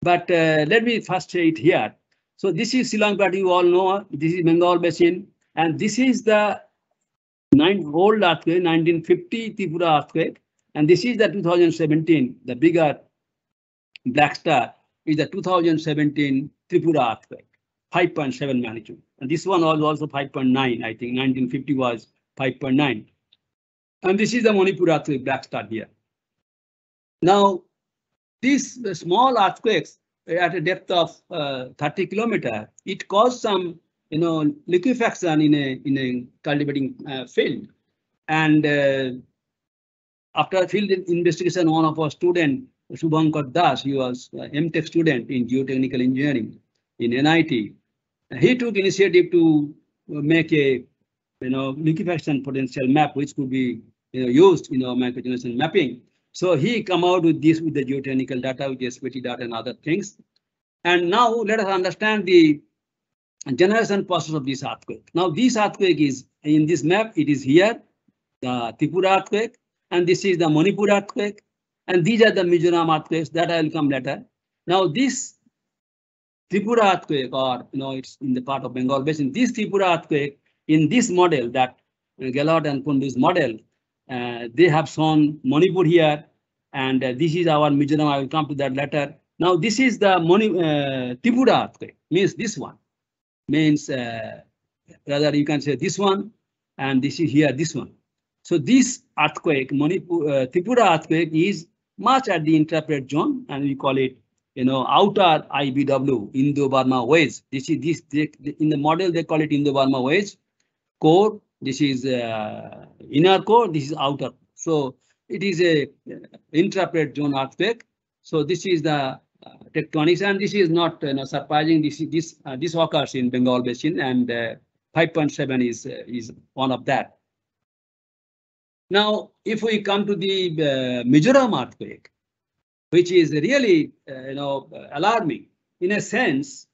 But uh, let me first say it here. So this is Shillong Plateau, you all know. This is Bengal Basin. And this is the nine old earthquake, 1950 Tripura earthquake. And this is the 2017, the bigger black star is the 2017 Tripura earthquake, 5.7 magnitude. And this one was also 5.9, I think 1950 was 5.9. And this is the Manipur earthquake, black star here. Now, these small earthquakes at a depth of uh, 30 kilometer, it caused some you know, liquefaction in a in a cultivating uh, field. And uh, after field investigation, one of our student, Subhankar Das, he was MTech student in geotechnical engineering in NIT. He took initiative to make a you know liquefaction potential map, which could be you know, used in our microzonation mapping. So he come out with this with the geotechnical data, with the SPT data and other things. And now let us understand the generation process of this earthquake. Now this earthquake is in this map, it is here, the Tripura earthquake, and this is the Manipur earthquake, and these are the Mizoram earthquakes that I will come later. Now this Tripura earthquake, or you know, it's in the part of Bengal Basin, this Tripura earthquake in this model that uh, Gahalaut and Kundu's model, uh, they have shown Manipur here, and uh, this is our Mizoram. I will come to that later. Now this is the Mani, uh, Tripura earthquake, means this one means uh, rather you can say this one and this is here this one. So this earthquake, Manipur, uh, Tripura earthquake is much at the interpret zone and we call it you know outer IBW Indo-Burma wedge. This is this they, in the model they call it Indo-Burma wedge core. This is uh, inner core. This is outer. So it is a uh, interpret zone earthquake. So this is the tectonics, and this is not you know, surprising. This this uh, this occurs in Bengal Basin, and uh, 5.7 is uh, is one of that. Now, if we come to the uh, Mizoram earthquake, which is really you know alarming in a sense,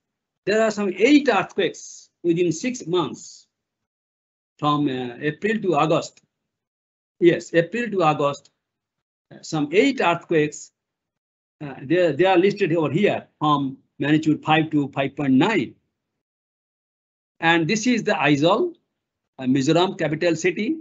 there are some eight earthquakes within six months from uh, April to August. Yes, April to August, some eight earthquakes. Uh, they, they are listed over here from magnitude 5 to 5.9. And this is the Aizawl, uh, Mizoram capital city.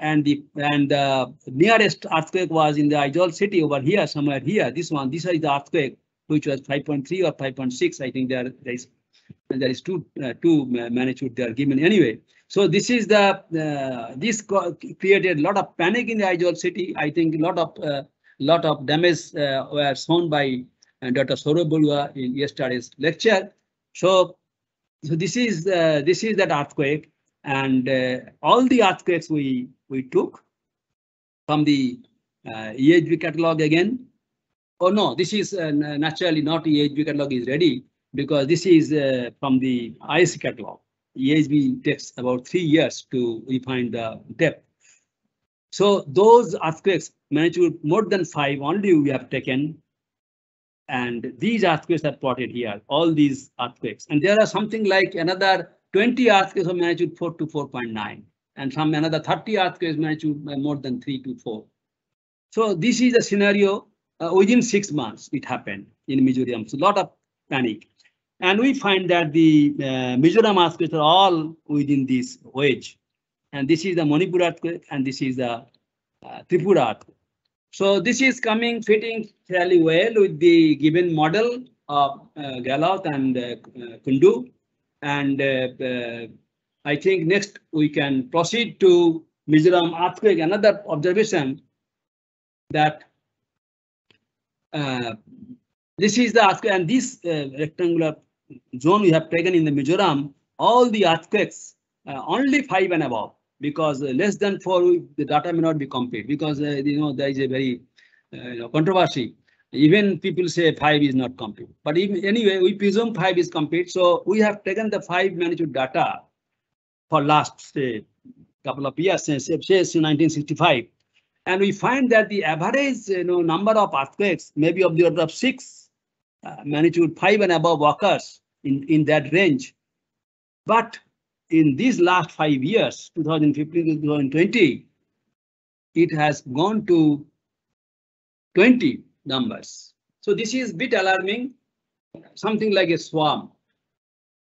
And the and the nearest earthquake was in the Aizawl city over here, somewhere here. This one, this is the earthquake, which was 5.3 or 5.6. I think there, there is there is two uh, two magnitude they are given anyway. So this is the uh, this created a lot of panic in the Aizawl city. I think a lot of uh, lot of damage uh, were shown by uh, Dr. Saurabh Barua in yesterday's lecture. So so this is uh, this is that earthquake, and all the earthquakes we we took from the EHB catalog again. Oh no, this is naturally not EHB catalog is ready because this is uh, from the ISC catalog. EHB takes about three years to refine the depth. So those earthquakes magnitude more than five only we have taken. And these earthquakes are plotted here, all these earthquakes. And there are something like another 20 earthquakes of magnitude 4 to 4.9 and some another 30 earthquakes magnitude more than 3 to 4. So this is a scenario uh, within six months it happened in Mizoram. So a lot of panic. And we find that the uh, Mizoram earthquakes are all within this wedge. And this is the Manipur earthquake, and this is the uh, Tripura earthquake. So this is coming fitting fairly well with the given model of uh, and uh, uh Kundu. And uh, uh, I think next we can proceed to Mizoram earthquake. Another observation that this is the earthquake and this rectangular zone we have taken in the Mizoram, all the earthquakes uh, only five and above because uh, less than four the data may not be complete because uh, you know there is a very know, controversy. Even people say five is not complete, but even, anyway we presume five is complete. So we have taken the five magnitude data for last say couple of years since, since 1965, and we find that the average you know number of earthquakes maybe of the order of six uh, magnitude 5 and above occurs in, in that range. But in these last five years, 2015 to 2020, it has gone to 20 numbers. So this is bit alarming, something like a swarm.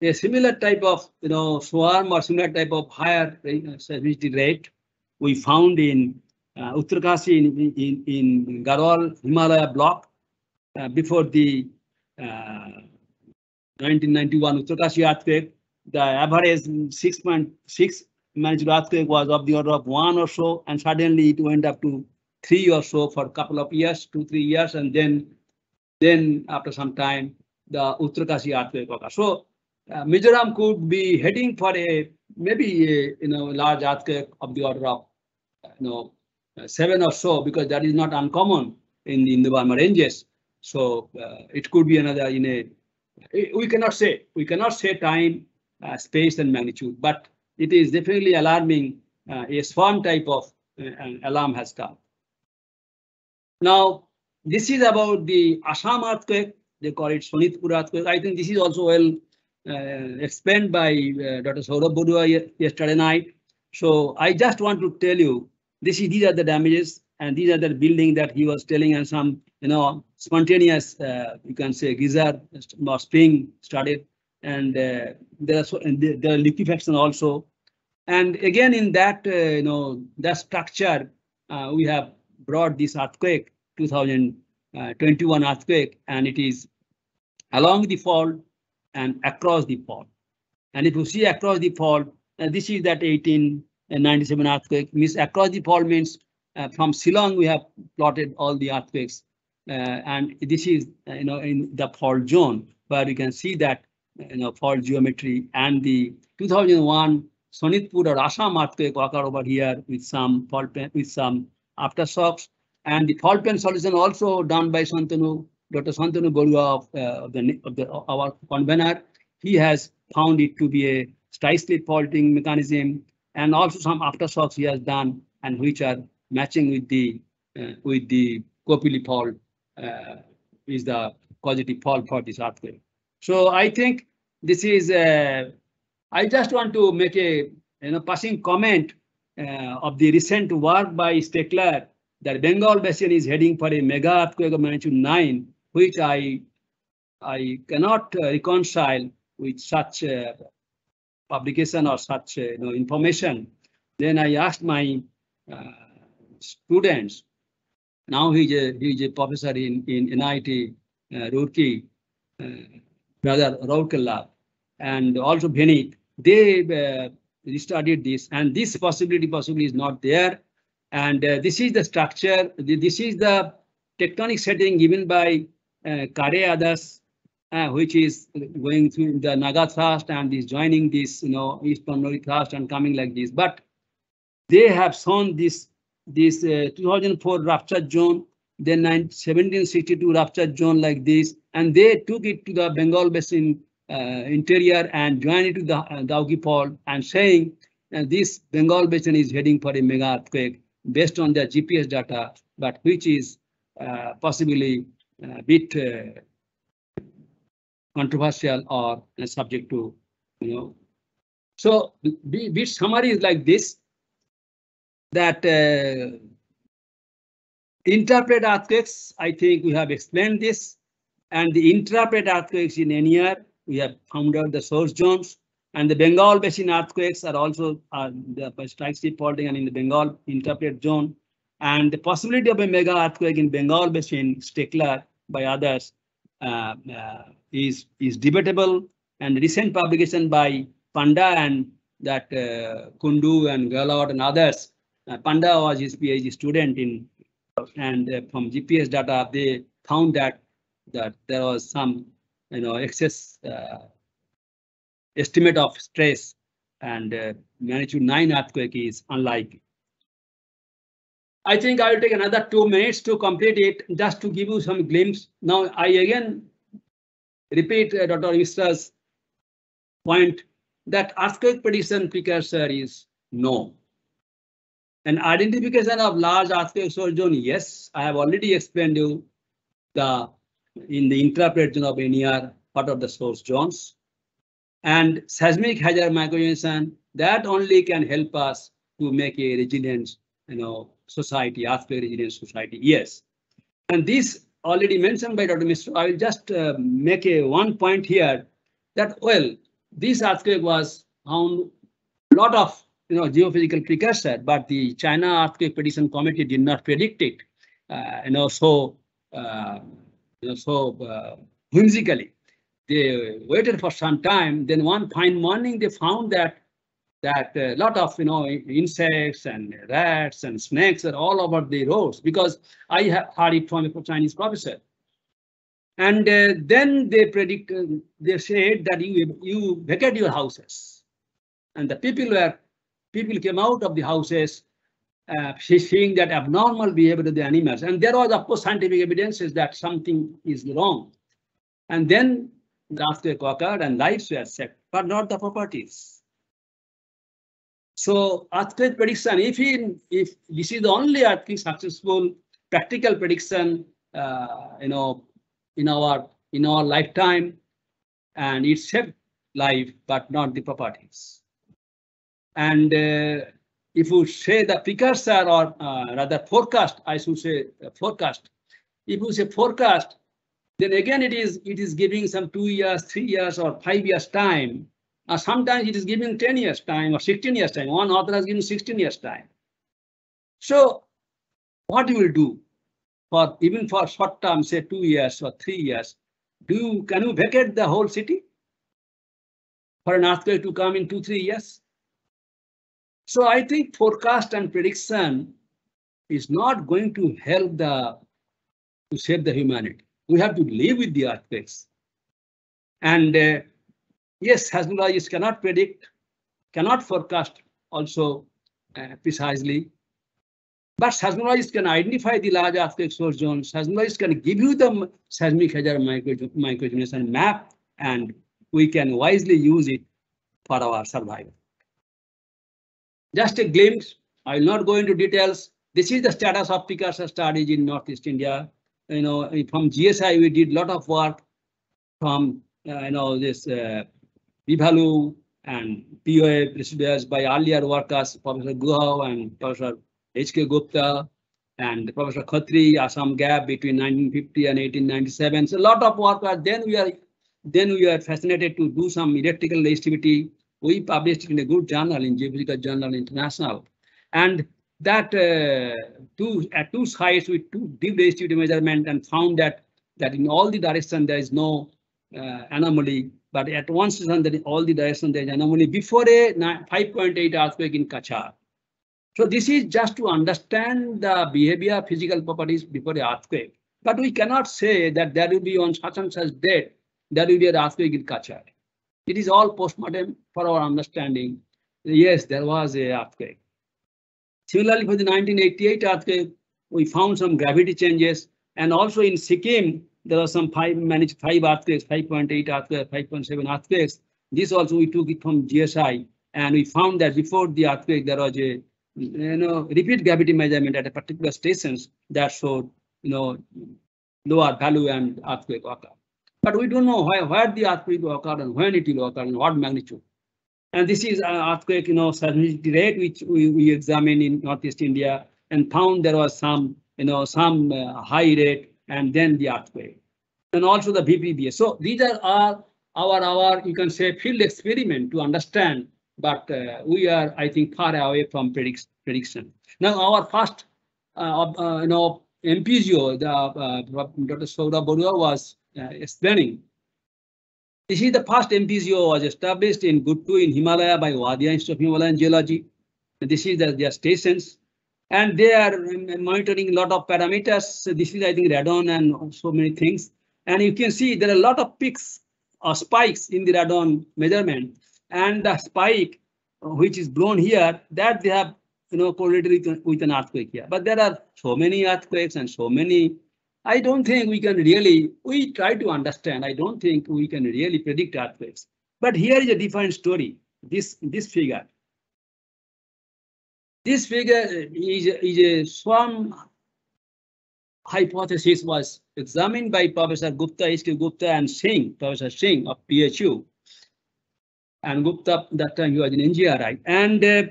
A similar type of you know swarm or similar type of higher seismicity rate we found in uh, in, in, in Garhwal Himalaya block uh, before the 1991 uh, Uttarkashi earthquake, the average 6.6 magnitude earthquake was of the order of one or so, and suddenly it went up to three or so for a couple of years, two, three years, and then, then after some time, the Uttarkashi earthquake occurred. So uh, Mizoram could be heading for a maybe a, you know large earthquake of the order of you know seven or so because that is not uncommon in, in the Burma ranges. So uh, it could be another in a, we cannot say, we cannot say time, space and magnitude, but it is definitely alarming. Uh, a swarm type of alarm has come. Now, this is about the Assam earthquake. They call it Sonitpur earthquake. I think this is also well uh, explained by uh, Dr. Saurabh Barua yesterday night. So I just want to tell you, this is, these are the damages and these are the building that he was telling and some you know, spontaneous, uh, you can say geyser or spring started and uh, there are so, and there are liquefaction also. And again, in that, uh, you know, that structure, uh, we have brought this earthquake, 2021 uh, earthquake, and it is along the fault and across the fault. And if you see across the fault, uh, this is that 1897 earthquake. Means across the fault means from Shillong, we have plotted all the earthquakes uh, and this is, uh, you know, in the fault zone where you can see that, you know, fault geometry and the 2001 Sonitpur or Assam earthquake occurred over here with some fault with some aftershocks. And the fault plan solution also done by Santanu, Dr. Santanu Borua of, uh, of the, of the, our convener. He has found it to be a style faulting mechanism and also some aftershocks he has done and which are matching with the, uh, with the Kopili fault, uh, is the causative fault for this earthquake. So I think this is, uh, I just want to make a, you know, passing comment uh, of the recent work by Steckler that Bengal Basin is heading for a mega earthquake of magnitude 9, which I, I cannot uh, reconcile with such uh, publication or such uh, you know, information. Then I asked my uh, students, now he's a, he's a professor in, in NIT Roorkee, brother Rourkela, and also Benit, they uh, studied this and this possibility possibly is not there. And uh, this is the structure, th- this is the tectonic setting given by uh, Kare uh, which is going through the Naga thrust and is joining this, you know, East Pannuri thrust and coming like this. But they have shown this, this uh, 2004 rupture zone, then 1762 rupture zone like this, and they took it to the Bengal Basin uh, interior and joined it to the uh, fault and saying uh, this Bengal Basin is heading for a mega earthquake based on their GPS data, but which is uh, possibly a bit uh, controversial or uh, subject to, you know. So the bit summary is like this, that uh, interpret earthquakes, I think we have explained this, and the interpret earthquakes in NER, we have found out the source zones, and the Bengal Basin earthquakes are also uh, the strike slip faulting and in the Bengal interpret zone. And the possibility of a mega earthquake in Bengal Basin, Steckler by others, uh, uh, is, is debatable. And recent publication by Panda and that uh, Kundu and Gahalaut and others, uh, Panda was his PhD student in, and uh, from GPS data, they found that that there was some, you know, excess uh, estimate of stress and uh, magnitude 9 earthquake is unlikely. I think I will take another two minutes to complete it, just to give you some glimpse. Now, I again repeat uh, Dr. Mishra's point that earthquake prediction precursor is no. An identification of large earthquake source zone, yes, I have already explained you the in the interpretation of NER part of the source zones. And seismic hazard microzonation, that only can help us to make a resilient, you know, society, earthquake resilient society. Yes. And this already mentioned by Dr. Mr. I will just uh, make a one point here that, well, this earthquake was found a lot of you know, geophysical precursor, but the China Earthquake Prediction Committee did not predict it. Uh, you know, so uh, you know, so uh, whimsically, they waited for some time. Then one fine morning, they found that that a lot of you know insects and rats and snakes are all over the roads because I have heard it from a Chinese professor. And uh, then they predict, uh, they said that you you vacate your houses, and the people were people came out of the houses uh, [laughs] seeing that abnormal behavior of the animals. And there was, of course, scientific evidences that something is wrong. And then the earthquake occurred and lives were saved, but not the properties. So earthquake prediction, if, in, if this is the only earthquake successful practical prediction, uh, you know, in our in our lifetime, and it saved life, but not the properties. And uh, if you say the precursor or uh, rather forecast, I should say forecast. If you say forecast, then again it is it is giving some two years, three years, or five years time. Uh, sometimes it is giving 10 years time or 16 years time. One author has given 16 years time. So what you will do for even for short term, say two years or three years, do you, can you vacate the whole city for an earthquake to come in two, three years? So I think forecast and prediction is not going to help the to save the humanity. We have to live with the earthquakes. And uh, yes, seismologists cannot predict, cannot forecast also uh, precisely. But seismologists can identify the large earthquake source zone. Seismologists can give you the seismic hazard micro, map, and we can wisely use it for our survival. Just a glimpse. I will not go into details. This is the status of precursor studies in Northeast India. You know, from GSI, we did a lot of work from, uh, you know, this uh, and POA procedures by earlier workers, Professor Guha and Professor H.K. Gupta and Professor Khatri, Assam gap between 1950 and 1897. So a lot of work. Then we are, then we are fascinated to do some electrical resistivity. We published in a good journal in Geophysical Journal International. And that uh, two at two sites with two deep resistivity measurement and found that that in all the direction there is no uh, anomaly, but at one station that in all the direction there is anomaly before a 5.8 earthquake in Cachar. So this is just to understand the behavior, physical properties before the earthquake. But we cannot say that there will be on such and such date, there will be an earthquake in Cachar. It is all postmortem for our understanding. Yes, there was a earthquake. Similarly, for the 1988 earthquake, we found some gravity changes. And also in Sikkim, there were some five managed five earthquakes, 5.8 earthquakes, 5.7 earthquakes. This also we took it from GSI. And we found that before the earthquake, there was a you know, repeat gravity measurement at a particular stations that showed, you know, lower value and earthquake occur. But we don't know where, where the earthquake will occur and when it will occur and what magnitude. And this is an earthquake, you know, seismicity rate, which we, we examined in Northeast India and found there was some, you know, some uh, high rate and then the earthquake. And also the VPBS. So these are our, our, our, you can say field experiment to understand but uh, we are, I think, far away from predict prediction. Now, our first, uh, uh, you know, MPGO, the uh, Dr. Saurabh Baruah was uh, explaining. This is the first MPGO was established in Ghuttu in Himalaya by Wadia Institute of Himalayan Geology. This is the, their stations. And they are monitoring a lot of parameters. This is, I think, radon and so many things. And you can see there are a lot of peaks or spikes in the radon measurement and the spike uh, which is blown here that they have you know correlated with, with an earthquake here but there are so many earthquakes and so many i don't think we can really we try to understand. I don't think we can really predict earthquakes. But here is a different story. This this figure. This figure is, a- is a swarm hypothesis was examined by professor gupta h.k gupta and singh professor singh of phu and Gupta, that time he was in NGRI. And uh,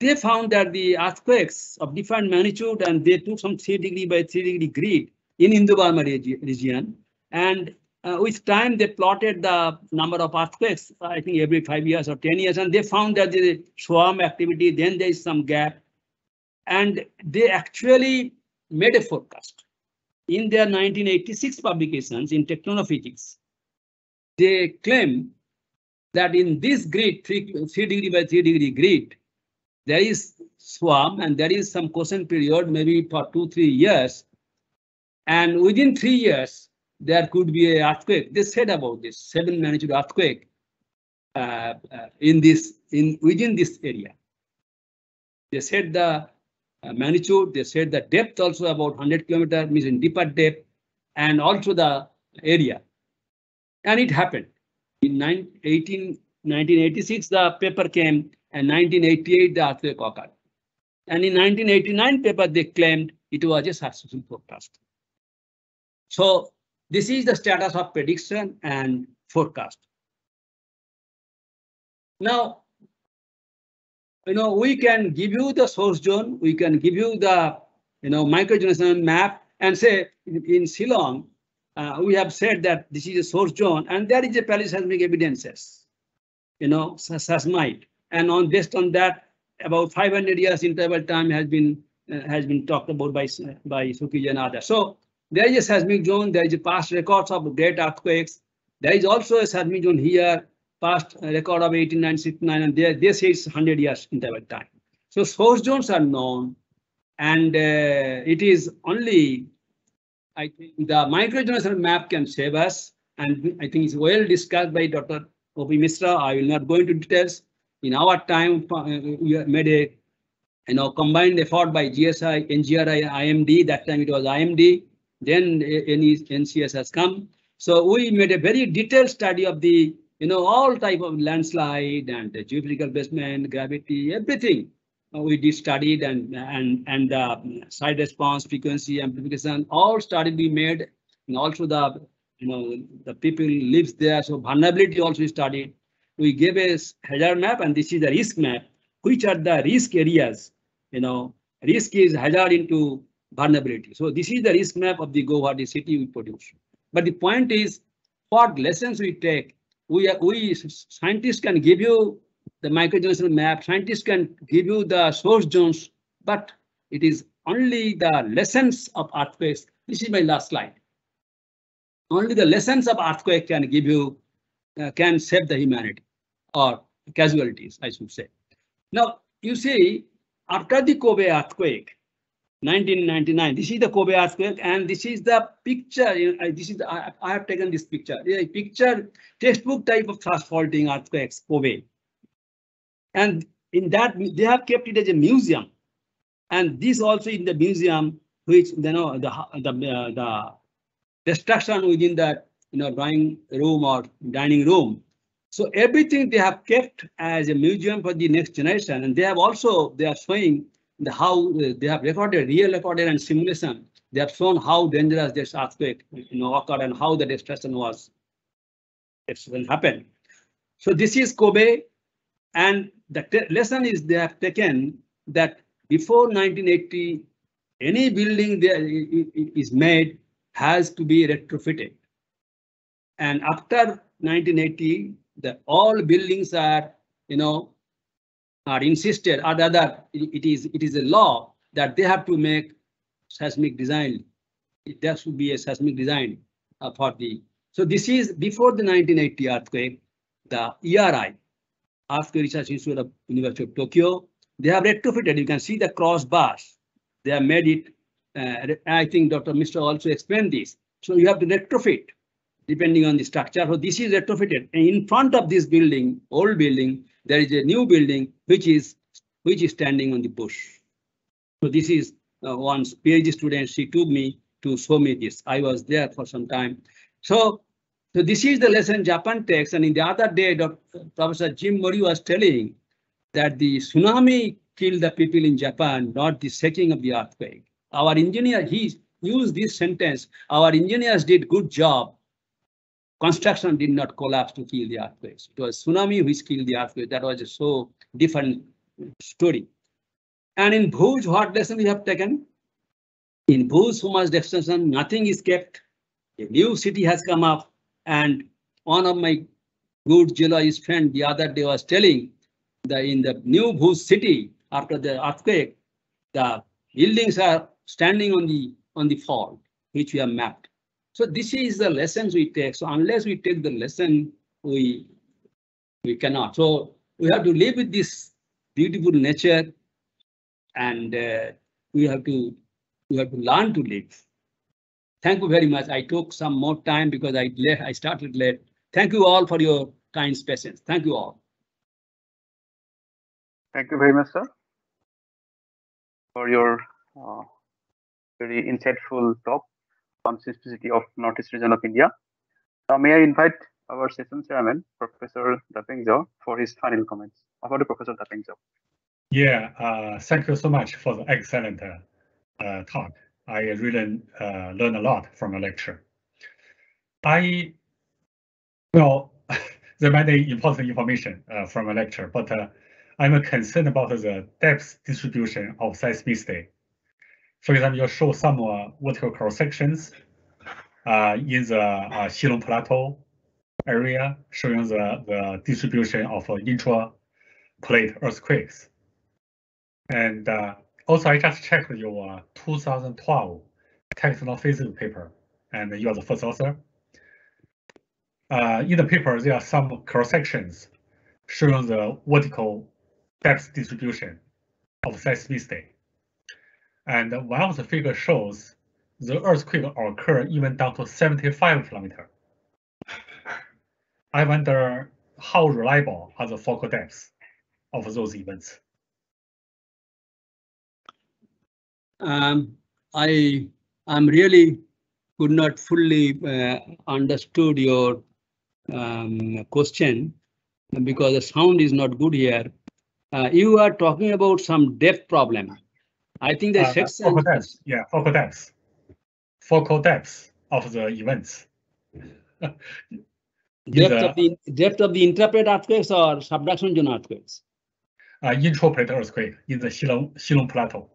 they found that the earthquakes of different magnitude and they took some three degree by three degree grid in Indo-Burma regi- region. And uh, with time, they plotted the number of earthquakes, I think every five years or 10 years, and they found that there is swarm activity, then there is some gap. And they actually made a forecast. In their 1986 publications in Tectonophysics, they claim that in this grid, three, three degree by three degree grid, there is swarm and there is some quiescent period, maybe for two, three years. And within three years, there could be a earthquake. They said about this seven magnitude earthquake uh, uh, in this in within this area. They said the uh, magnitude. They said the depth also about 100 kilometer means in deeper depth, and also the area. And it happened. In 9, 18, 1986, the paper came, and 1988, the earthquake occurred. And in 1989 paper, they claimed it was a successful forecast. So this is the status of prediction and forecast. Now, you know, we can give you the source zone, we can give you the, you know, microzonation map and say in, in Shillong, uh, we have said that this is a source zone and there is a paleoseismic evidences, you know, seismite. And on based on that, about 500 years interval time has been uh, has been talked about by by Sukhija and others. So there is a seismic zone. There is past records of great earthquakes. There is also a seismic zone here, past record of 1869, and there they say it's 100 years interval time. So source zones are known, and uh, it is only I think the microzonation map can save us, and I think it's well discussed by Dr. O.P. Mishra. I will not go into details. In our time, uh, we made a you know, combined effort by GSI, NGRI, IMD. That time it was IMD. Then NCS has come. So we made a very detailed study of the, you know, all type of landslide and the geophysical basement, gravity, everything. Uh, we did studied and and and uh, site response, frequency, amplification, all study we made, and also the you know the people lives there. So vulnerability also studied. We gave a hazard map, and this is the risk map. Which are the risk areas? You know, risk is hazard into vulnerability. So this is the risk map of the Guwahati city we produce. But the point is, what lessons we take, we, we scientists can give you the microgeological map, scientists can give you the source zones, but it is only the lessons of earthquakes. This is my last slide. Only the lessons of earthquake can give you, uh, can save the humanity or casualties, I should say. Now, you see, after the Kobe earthquake, 1999. This is the Kobe earthquake, and this is the picture. This is the, I, I have taken this picture. A picture textbook type of thrust faulting earthquakes, Kobe. And in that they have kept it as a museum, and this also in the museum, which you know the the uh, the destruction within the you know drawing room or dining room. So everything they have kept as a museum for the next generation, and they have also they are showing the how uh, they have recorded, real recorded and simulation. They have shown how dangerous this earthquake you know, occurred and how the destruction was when happened. So this is Kobe, and the lesson is they have taken that before 1980, any building there is made has to be retrofitted. And after 1980, the all buildings are, you know, are insisted or rather it is it is a law that they have to make seismic design. There should be a seismic design uh, for the. So this is before the 1980 earthquake, the ERI, Earthquake Research Institute of University of Tokyo, they have retrofitted. You can see the crossbars. They have made it. Uh, I think Dr. Mr. also explained this. So you have to retrofit depending on the structure. So this is retrofitted. And in front of this building, old building, there is a new building which is which is standing on the bush. So this is uh, one PhD student. She took me to show me this. I was there for some time. So, so this is the lesson Japan takes. And in the other day, Dr. Professor Jim Mori was telling that the tsunami killed the people in Japan, not the shaking of the earthquake. Our engineer, he used this sentence. Our engineers did good job construction did not collapse to kill the earthquakes. It was tsunami which killed the earthquake. That was a so different story. And in Bhuj, what lesson we have taken? In Bhuj, so much destruction, nothing is kept. A new city has come up, and one of my good geologist friend the other day was telling that in the new Bhuj city after the earthquake, the buildings are standing on the on the fault, which we have mapped. So this is the lessons we take. So unless we take the lesson, we we cannot. So we have to live with this beautiful nature, and uh, we have to we have to learn to live. Thank you very much. I took some more time because I late, I started late. Thank you all for your kind patience. Thank you all. Thank you very much, sir, for your uh, very insightful talk seismicity of Northeast region of India. Now, may I invite our session chairman, Professor Dapeng Zhao, for his final comments. Over to Professor Dapeng Zhao. Yeah, uh, thank you so much for the excellent uh, uh, talk. I really uh, learned a lot from the lecture. I, well, [laughs] there are many important information uh, from a lecture, but uh, I'm concerned about the depth distribution of seismicity for example, you show some uh, vertical cross sections uh, in the uh, Shillong Plateau area, showing the, the distribution of uh, intra-plate earthquakes. And also, I just checked your uh, 2012 Tectonophysics paper, and you are the first author. Uh, in the paper, there are some cross sections showing the vertical depth distribution of seismicity. And one of the figures shows the earthquake occur even down to 75 kilometer. I wonder how reliable are the focal depths of those events. Um, I, I'm really could not fully uh, understood your um, question because the sound is not good here. Uh, you are talking about some depth problem. I think the Uh. Focal depth, yeah, focal depth. Focal depth of the events. [laughs] Depth the, of the depth of the intraplate earthquakes or subduction zone earthquakes. uh, intraplate earthquake in the Shillong, Shillong Plateau.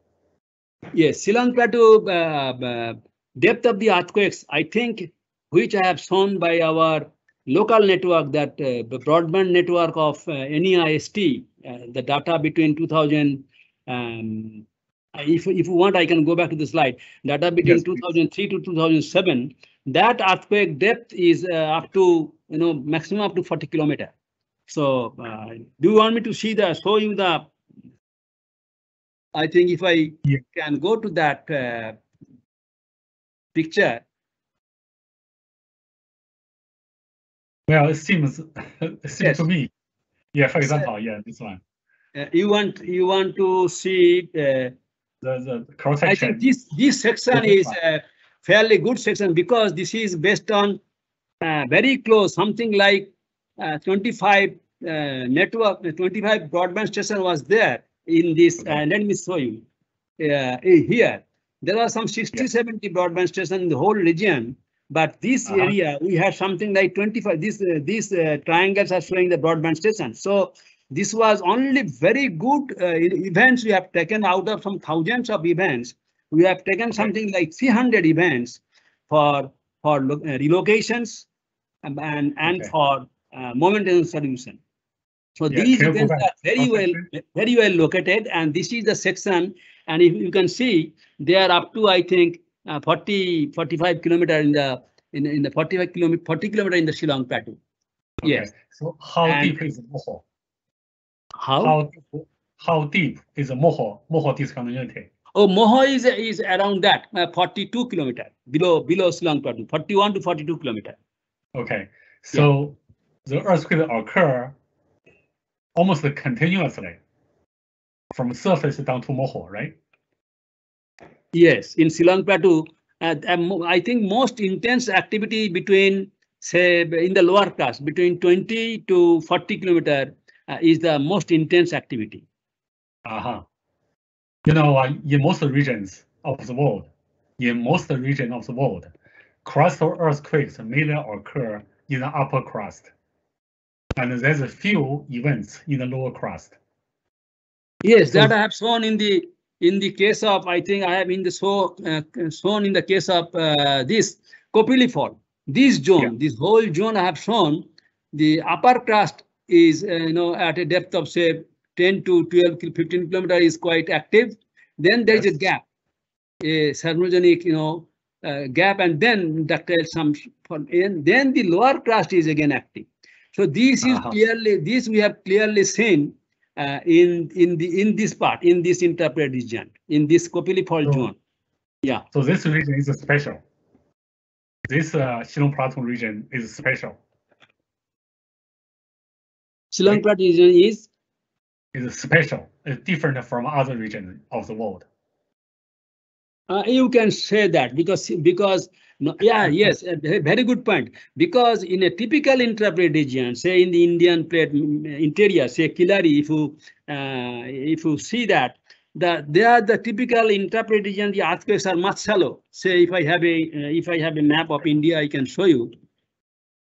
Yes, Shillong Plateau uh, uh, depth of the earthquakes, I think, which I have shown by our local network, that uh, the broadband network of uh, NEIST, uh, the data between 2000. Um, if, if you want, I can go back to the slide. Data between Yes, please. 2003 to 2007. That earthquake depth is uh, up to you know maximum up to 40 kilometer. So, uh, do you want me to see the show you the? I think if I Yeah. can go to that uh, picture. Well, it seems, [laughs] it seems Yes. to me. Yeah, for example, yeah, this one, Uh, you want you want to see? Uh, the, the cross I think this this section is a fairly good section because this is based on uh, very close, something like uh, 25 uh, network, 25 broadband station was there in this. Uh, let me show you uh, here. There are some 60, Yeah. 70 broadband stations in the whole region. But this Uh-huh. area, we have something like 25. This uh, these uh, triangles are showing the broadband station. So this was only very good uh, events we have taken out of some thousands of events. We have taken something like 300 events for for uh, relocations and and, and Okay. for uh, momentum solution. So Yeah, these can you go events are very well very well located, and this is the section. And if you can see, they are up to I think uh, 40 45 kilometer in the in, in the 45 kilometer 40 kilometer in the Shillong Plateau. Okay, Yes. So how And- deep is Moho? How? How, deep- how deep is Moho, Moho discontinuity? Oh, Moho is is around that uh, 42 kilometer below below Shillong Plateau, 41 to 42 kilometer. Okay, so the earthquake occur almost continuously from surface down to Moho, right? Yes, in Shillong Plateau, uh, um, I think most intense activity between, say, in the lower crust, between 20 to 40 kilometer uh, is the most intense activity. Uh-huh. You know, uh, in most regions of the world, in most region of the world, crustal earthquakes mainly occur in the upper crust. And there's a few events in the lower crust. Yes, So- that I have shown in the in the case of I think I have in the so uh, shown in the case of uh, this Kopili Fault. This zone, Yeah. this whole zone I have shown, the upper crust is uh, you know at a depth of say 10 to 12, kil- 15 kilometer is quite active. Then there is a gap, a seismogenic you know uh, gap, and then ductile some and then the lower crust is again active. So this is Uh-huh. clearly this we have clearly seen uh, in in the in this part in this intraplate region in this Kopili fault So- zone. Yeah, So this region is special. This uh, Plateau region is special. Right. Plateau region is It's special. It's different from other regions of the world. uh, you can say that because because no, yeah [laughs] yes very good point because in a typical intraplate region say in the Indian plate interior say Kilari if you uh, if you see that the they are the typical intraplate region the earthquakes are much shallow say if I have a uh, if I have a map of India I can show you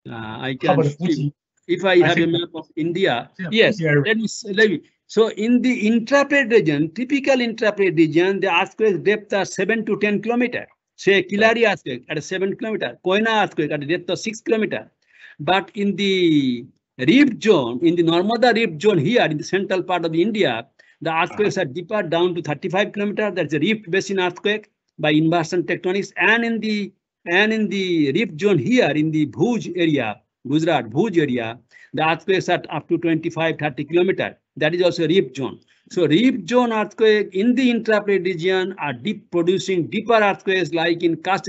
uh, I How can about Fuji? If I I have a map of India, Yeah, yes, area. let me, let me. So in the intraplate region, typical intraplate region, the earthquake depth are seven to 10 kilometer. Say Kilari earthquake at seven kilometer, Koyna earthquake at a depth of six kilometer. But in the rift zone, in the Narmada rift zone here in the central part of India, the earthquakes are deeper down to 35 kilometer. That's a rift basin earthquake by inversion tectonics. And in the and in the rift zone here in the Bhuj area, Gujarat, Bhuj area, the earthquakes are up to 25, 30 kilometer. That is also a rift zone. So rift zone earthquake in the intraplate region are deep producing deeper earthquakes like in Kutch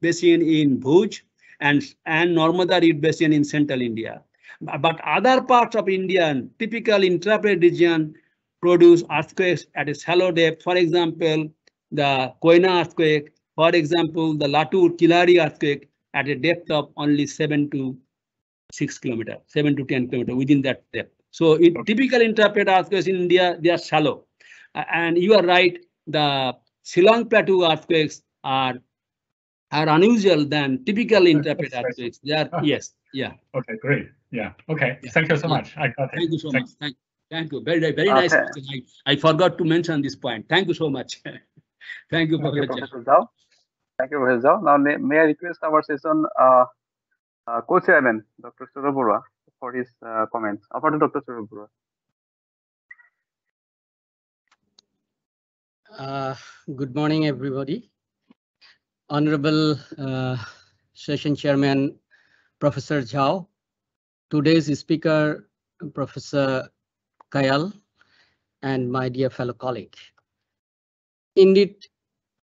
Basin in Bhuj and, and Narmada Rift Basin in central India. But other parts of India, typical intraplate region produce earthquakes at a shallow depth. For example, the Koyna earthquake, for example, the Latur Kilari earthquake at a depth of only seven to six kilometer, seven to 10 kilometer within that depth. So in Okay. typical intraplate earthquakes in India, they are shallow. A- And you are right, the Shillong Plateau earthquakes are are unusual than typical intraplate special. earthquakes. They are, yes, yeah. Okay, great. Yeah. Okay. Yeah. Thank you so Yeah. much. I got it. Thank you so Thank- much. Thank, thank you. Very, very nice. Okay. question. I, I forgot to mention this point. Thank you so much. [laughs] Thank you, Thank you, Professor. Professor Zhao. Thank you, Professor Zhao. Now, may may I request our session uh, uh, co-chairman, Dr. Surya Baruah, for his uh, comments. Over to Dr. Surya Baruah. Uh, Good morning, everybody. Honorable Session Chairman, Professor Zhao, today's speaker, Professor Kayal, and my dear fellow colleague. Indeed,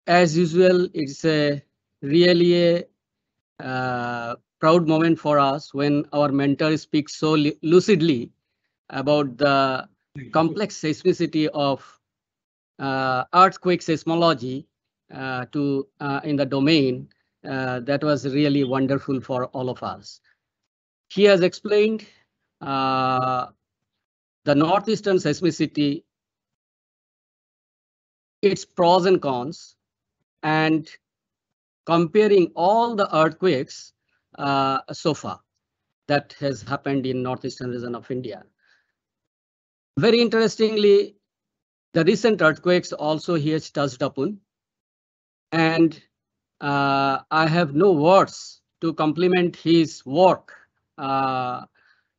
as usual, it's a really a uh, proud moment for us when our mentor speaks so lucidly about the complex seismicity of uh, earthquake seismology uh, to uh, in the domain uh, that was really wonderful for all of us. He has explained uh, the northeastern seismicity, its pros and cons, and comparing all the earthquakes uh, so far that has happened in northeastern region of India. Very interestingly, the recent earthquakes also he has touched upon. And uh, I have no words to compliment his work uh,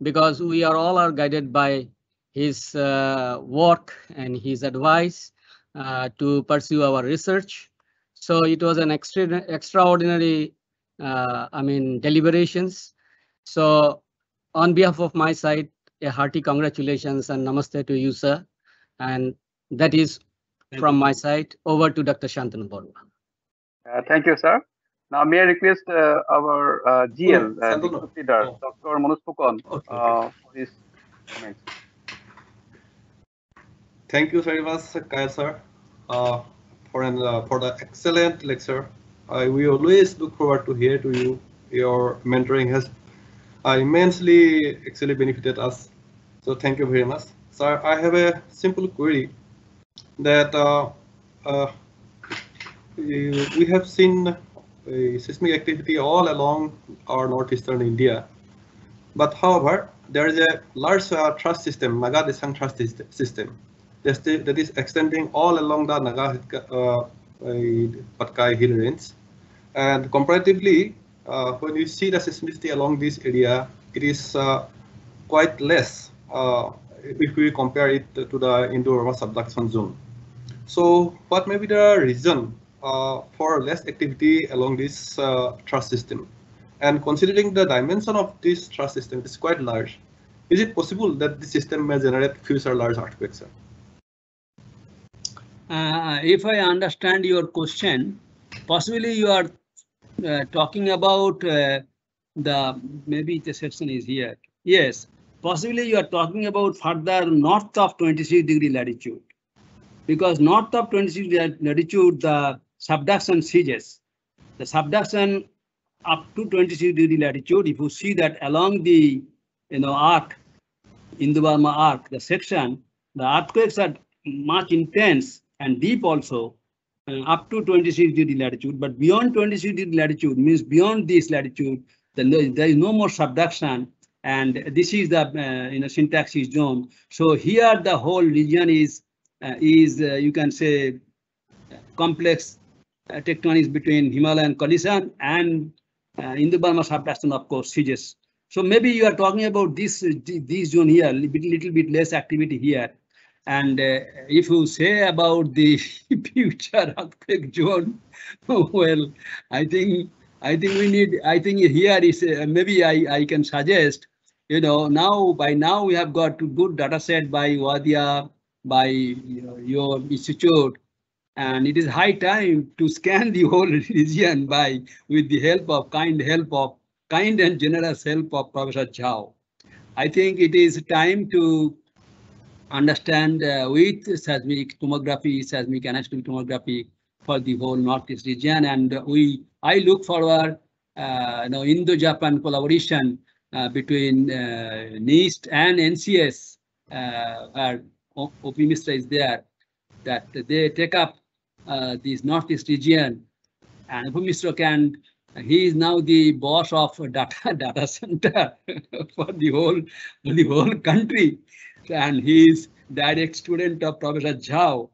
because we are all are guided by his uh, work and his advice uh, to pursue our research. So it was an extra, extraordinary, I mean, deliberations. So on behalf of my side, a hearty congratulations and namaste to you, sir. And that is Thank from you. my side. Over to Dr. Santanu Baruah. Uh, thank you, sir. Now, may I request uh, our uh, GL, uh, Santanu. District Oh. Dr. Manoj Phukon, Okay. uh, for his comments. Thank you very much, Kayal sir, uh, for an uh, for the excellent lecture. Uh, we always look forward to hear to you. Your mentoring has uh, immensely actually benefited us. So thank you very much, sir. I have a simple query that uh, uh, we have seen seismic activity all along our northeastern India, but however, there is a large uh, thrust system, Naga Disang thrust system that is extending all along the Naga uh, Patkai hill range. And comparatively, uh, when you see the seismicity along this area, it is uh, quite less uh, if we compare it to the Indo-Burma subduction zone. So what may be the reason uh, for less activity along this uh, system? And considering the dimension of this thrust system is quite large, is it possible that this system may generate future large earthquakes? Uh, if I understand your question, possibly you are uh, talking about uh, the, maybe the section is here. Yes, possibly you are talking about further north of 26 degree latitude. Because north of 26 degree latitude, the subduction ceases. The subduction up to 26 degree latitude, if you see that along the, you know, arc, Indo-Burma arc, the section, the earthquakes are much intense and deep also uh, up to 26 degree latitude, but beyond 26 degree latitude means beyond this latitude, then there is no more subduction and this is the uh, you know syntaxis zone. So here the whole region is uh, is uh, you can say complex uh, tectonics between Himalayan collision and uh, Indo-Burma subduction of course ceases. So maybe you are talking about this this zone here, little little bit less activity here. And uh, if you say about the [laughs] future earthquake zone, [laughs] well, I think I think we need. I think here is uh, maybe I I can suggest. You know, now by now we have got good data set by Wadia, by you know, your institute, and it is high time to scan the [laughs] whole region by with the help of kind help of kind and generous help of Professor Zhao. I think it is time to understand uh, with seismic tomography, seismic anastomic tomography, for the whole Northeast region. And we, I look forward, uh, you know, Indo-Japan collaboration uh, between NEIST and NCS, where O- OP Mishra is there, that they take up this Northeast region and OP Mishra can, he is now the boss of data, [laughs] data center [laughs] for the whole, for the whole country. And he is direct student of Professor Zhao.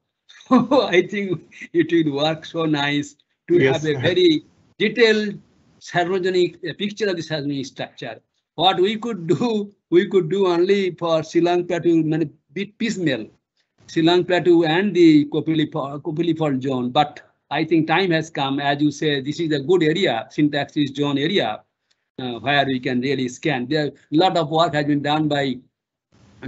[laughs] I think it will work so nice to Yes. have a very detailed seismogenic a picture of the seismogenic structure. What we could do, we could do only for Shillong to bit piecemeal, Shillong Plateau and the Kopili zone. But I think time has come, as you say, this is a good area, syntaxis zone area, uh, where we can really scan. There a lot of work has been done by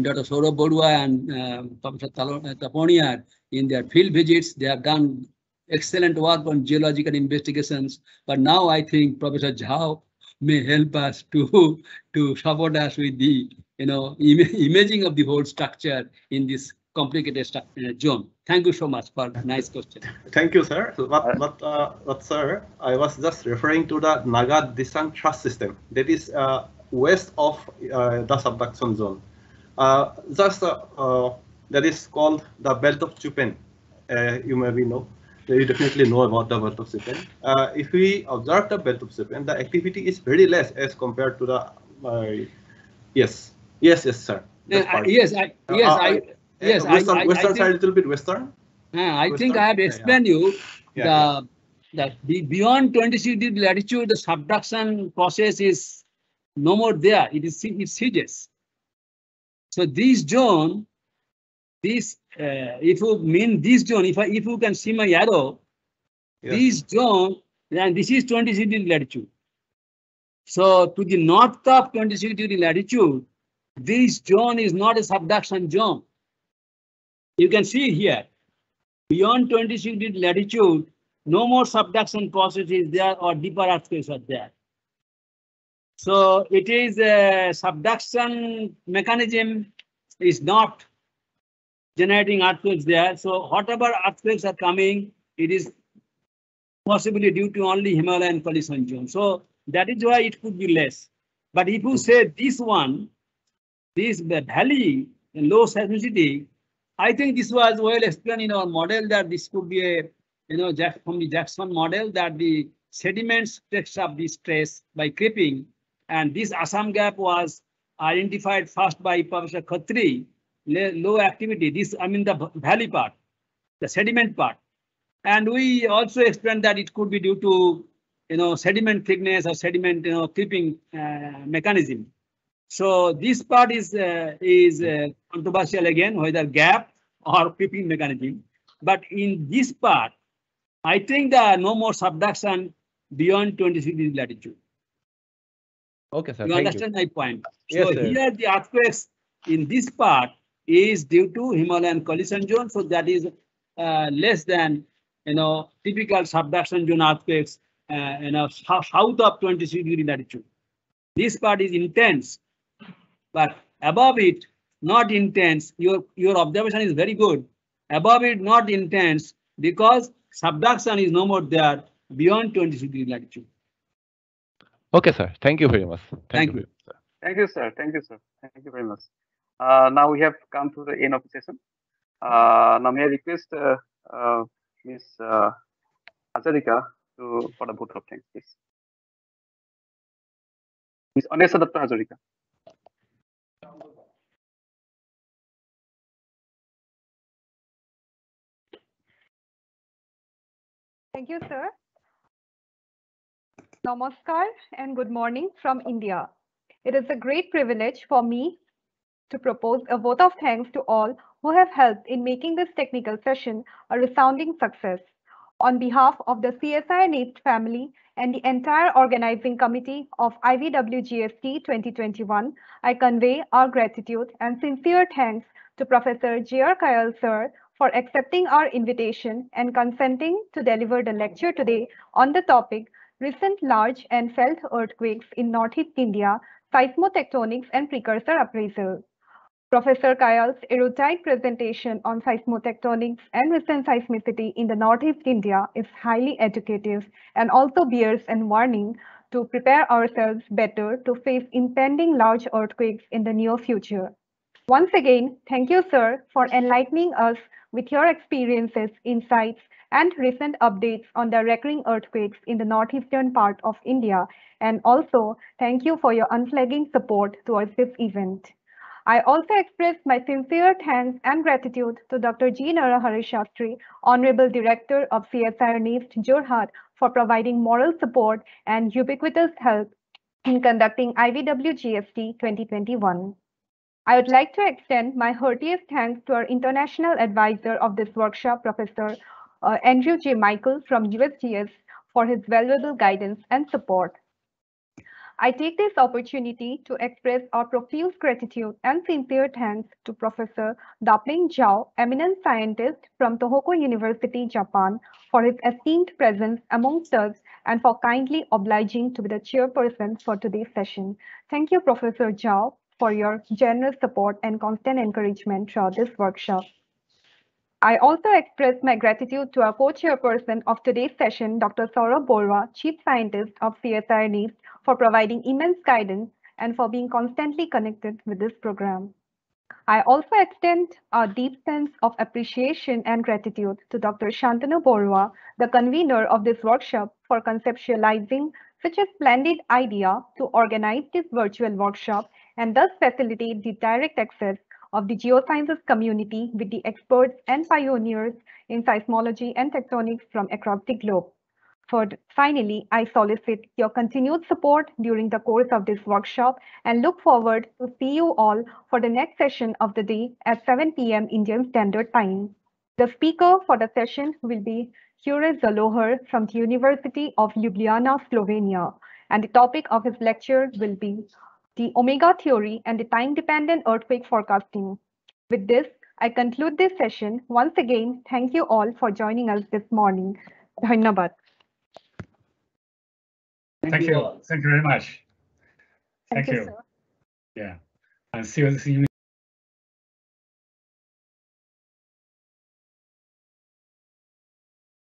Dr. Saurabh Baruah and uh, Professor Tapponnier in their field visits. They have done excellent work on geological investigations. But now I think Professor Zhao may help us to, to support us with the, you know, ima- imaging of the whole structure in this complicated uh, zone. Thank you so much for nice question. Thank you, sir. But, but, uh, but, sir, I was just referring to the Naga Disang Thrust System. That is uh, west of uh, the subduction zone. Uh, just uh, uh, that is called the Belt of Schuppen. Uh, you maybe know. You definitely know about the Belt of Schuppen. Uh, if we observe the Belt of Schuppen, the activity is very less as compared to the. Yes, yes, yes, sir. I- Yes, I, yes, I, yes, I- western, I- western think- side, little bit western. I Western? think I have Yeah, yeah. explained you Yeah, the that beyond 26 degree latitude, the subduction process is no more there. It is it ceases. So this zone, this uh, if you mean this zone, if I if you can see my arrow, Yes. this zone, and this is 26 degree latitude. So to the north of 26 degree latitude, this zone is not a subduction zone. You can see here, beyond 26 degree latitude, no more subduction process is there or deeper earthquakes are there. So it is a subduction mechanism is not generating earthquakes there. So whatever earthquakes are coming, it is possibly due to only Himalayan collision zone. So that is why it could be less. But if you say this one, this valley, low seismicity, I think this was well explained in our model that this could be a, you know, Jack, from the Jackson model that the sediments takes up the stress by creeping. And this Assam gap was identified first by Professor Khattri, low activity, this, I mean, the valley part, the sediment part. And we also explained that it could be due to, you know, sediment thickness or sediment, you know, creeping uh, mechanism. So this part is uh, is uh, controversial again, whether gap or creeping mechanism. But in this part, I think there are no more subduction beyond 26 degrees latitude. Okay, sir. You Thank you. understand my point? Yes, So sir. here the earthquakes in this part is due to Himalayan collision zone. So that is uh, less than, you know, typical subduction zone earthquakes, uh, you know, south of 26 degree latitude. This part is intense, but above it, not intense. Your, your observation is very good. Above it, not intense because subduction is no more there beyond 26 degree latitude. Okay, sir. Thank you very much. Thank you. you. sir. Thank you, sir. Thank you, sir. Thank you very much. Uh, now we have come to the end of the session. Uh, now may I request uh, uh, Ms. Uh, Azarika to for the vote of thanks, please. Ms. Anessa Datta Hazarika. Thank you, sir. Namaskar and good morning from India. It is a great privilege for me to propose a vote of thanks to all who have helped in making this technical session a resounding success. On behalf of the CSI NEIST family and the entire organizing committee of IVWGST 2021, I convey our gratitude and sincere thanks to Professor J.R. Kayal sir for accepting our invitation and consenting to deliver the lecture today on the topic Recent Large and Felt Earthquakes in Northeast India, Seismotectonics and Precursor Appraisal. Professor Kayal's erudite presentation on seismotectonics and recent seismicity in the Northeast India is highly educative and also bears a warning to prepare ourselves better to face impending large earthquakes in the near future. Once again, thank you, sir, for enlightening us with your experiences, insights, and recent updates on the recurring earthquakes in the northeastern part of India. And also, thank you for your unflagging support towards this event. I also express my sincere thanks and gratitude to Dr. G. Narahari Sastry, Honorable Director of CSIR NEIST Jorhat, for providing moral support and ubiquitous help in conducting IVW GST 2021. I would like to extend my heartiest thanks to our international advisor of this workshop, Professor uh, Andrew J. Michael from USGS, for his valuable guidance and support. I take this opportunity to express our profuse gratitude and sincere thanks to Professor Dapeng Zhao, eminent scientist from Tohoku University, Japan, for his esteemed presence amongst us and for kindly obliging to be the chairperson for today's session. Thank you, Professor Zhao, for your generous support and constant encouragement throughout this workshop. I also express my gratitude to our co-chairperson of today's session, Dr. Saurabh Baruah, Chief Scientist of CSIR NEIST, for providing immense guidance and for being constantly connected with this program. I also extend a deep sense of appreciation and gratitude to Dr. Santanu Baruah, the convener of this workshop, for conceptualizing such a splendid idea to organize this virtual workshop and thus facilitate the direct access of the geosciences community with the experts and pioneers in seismology and tectonics from across the globe. For finally, I solicit your continued support during the course of this workshop and look forward to see you all for the next session of the day at 7 p.m. Indian Standard Time. The speaker for the session will be Jure Žalohar from the University of Ljubljana, Slovenia, and the topic of his lecture will be the omega theory and the time-dependent earthquake forecasting. With this, I conclude this session. Once again, thank you all for joining us this morning. Dhanyabad. Thank you. all. Thank you very much. Thank, Thank you, you. sir. Yeah. And see you, see you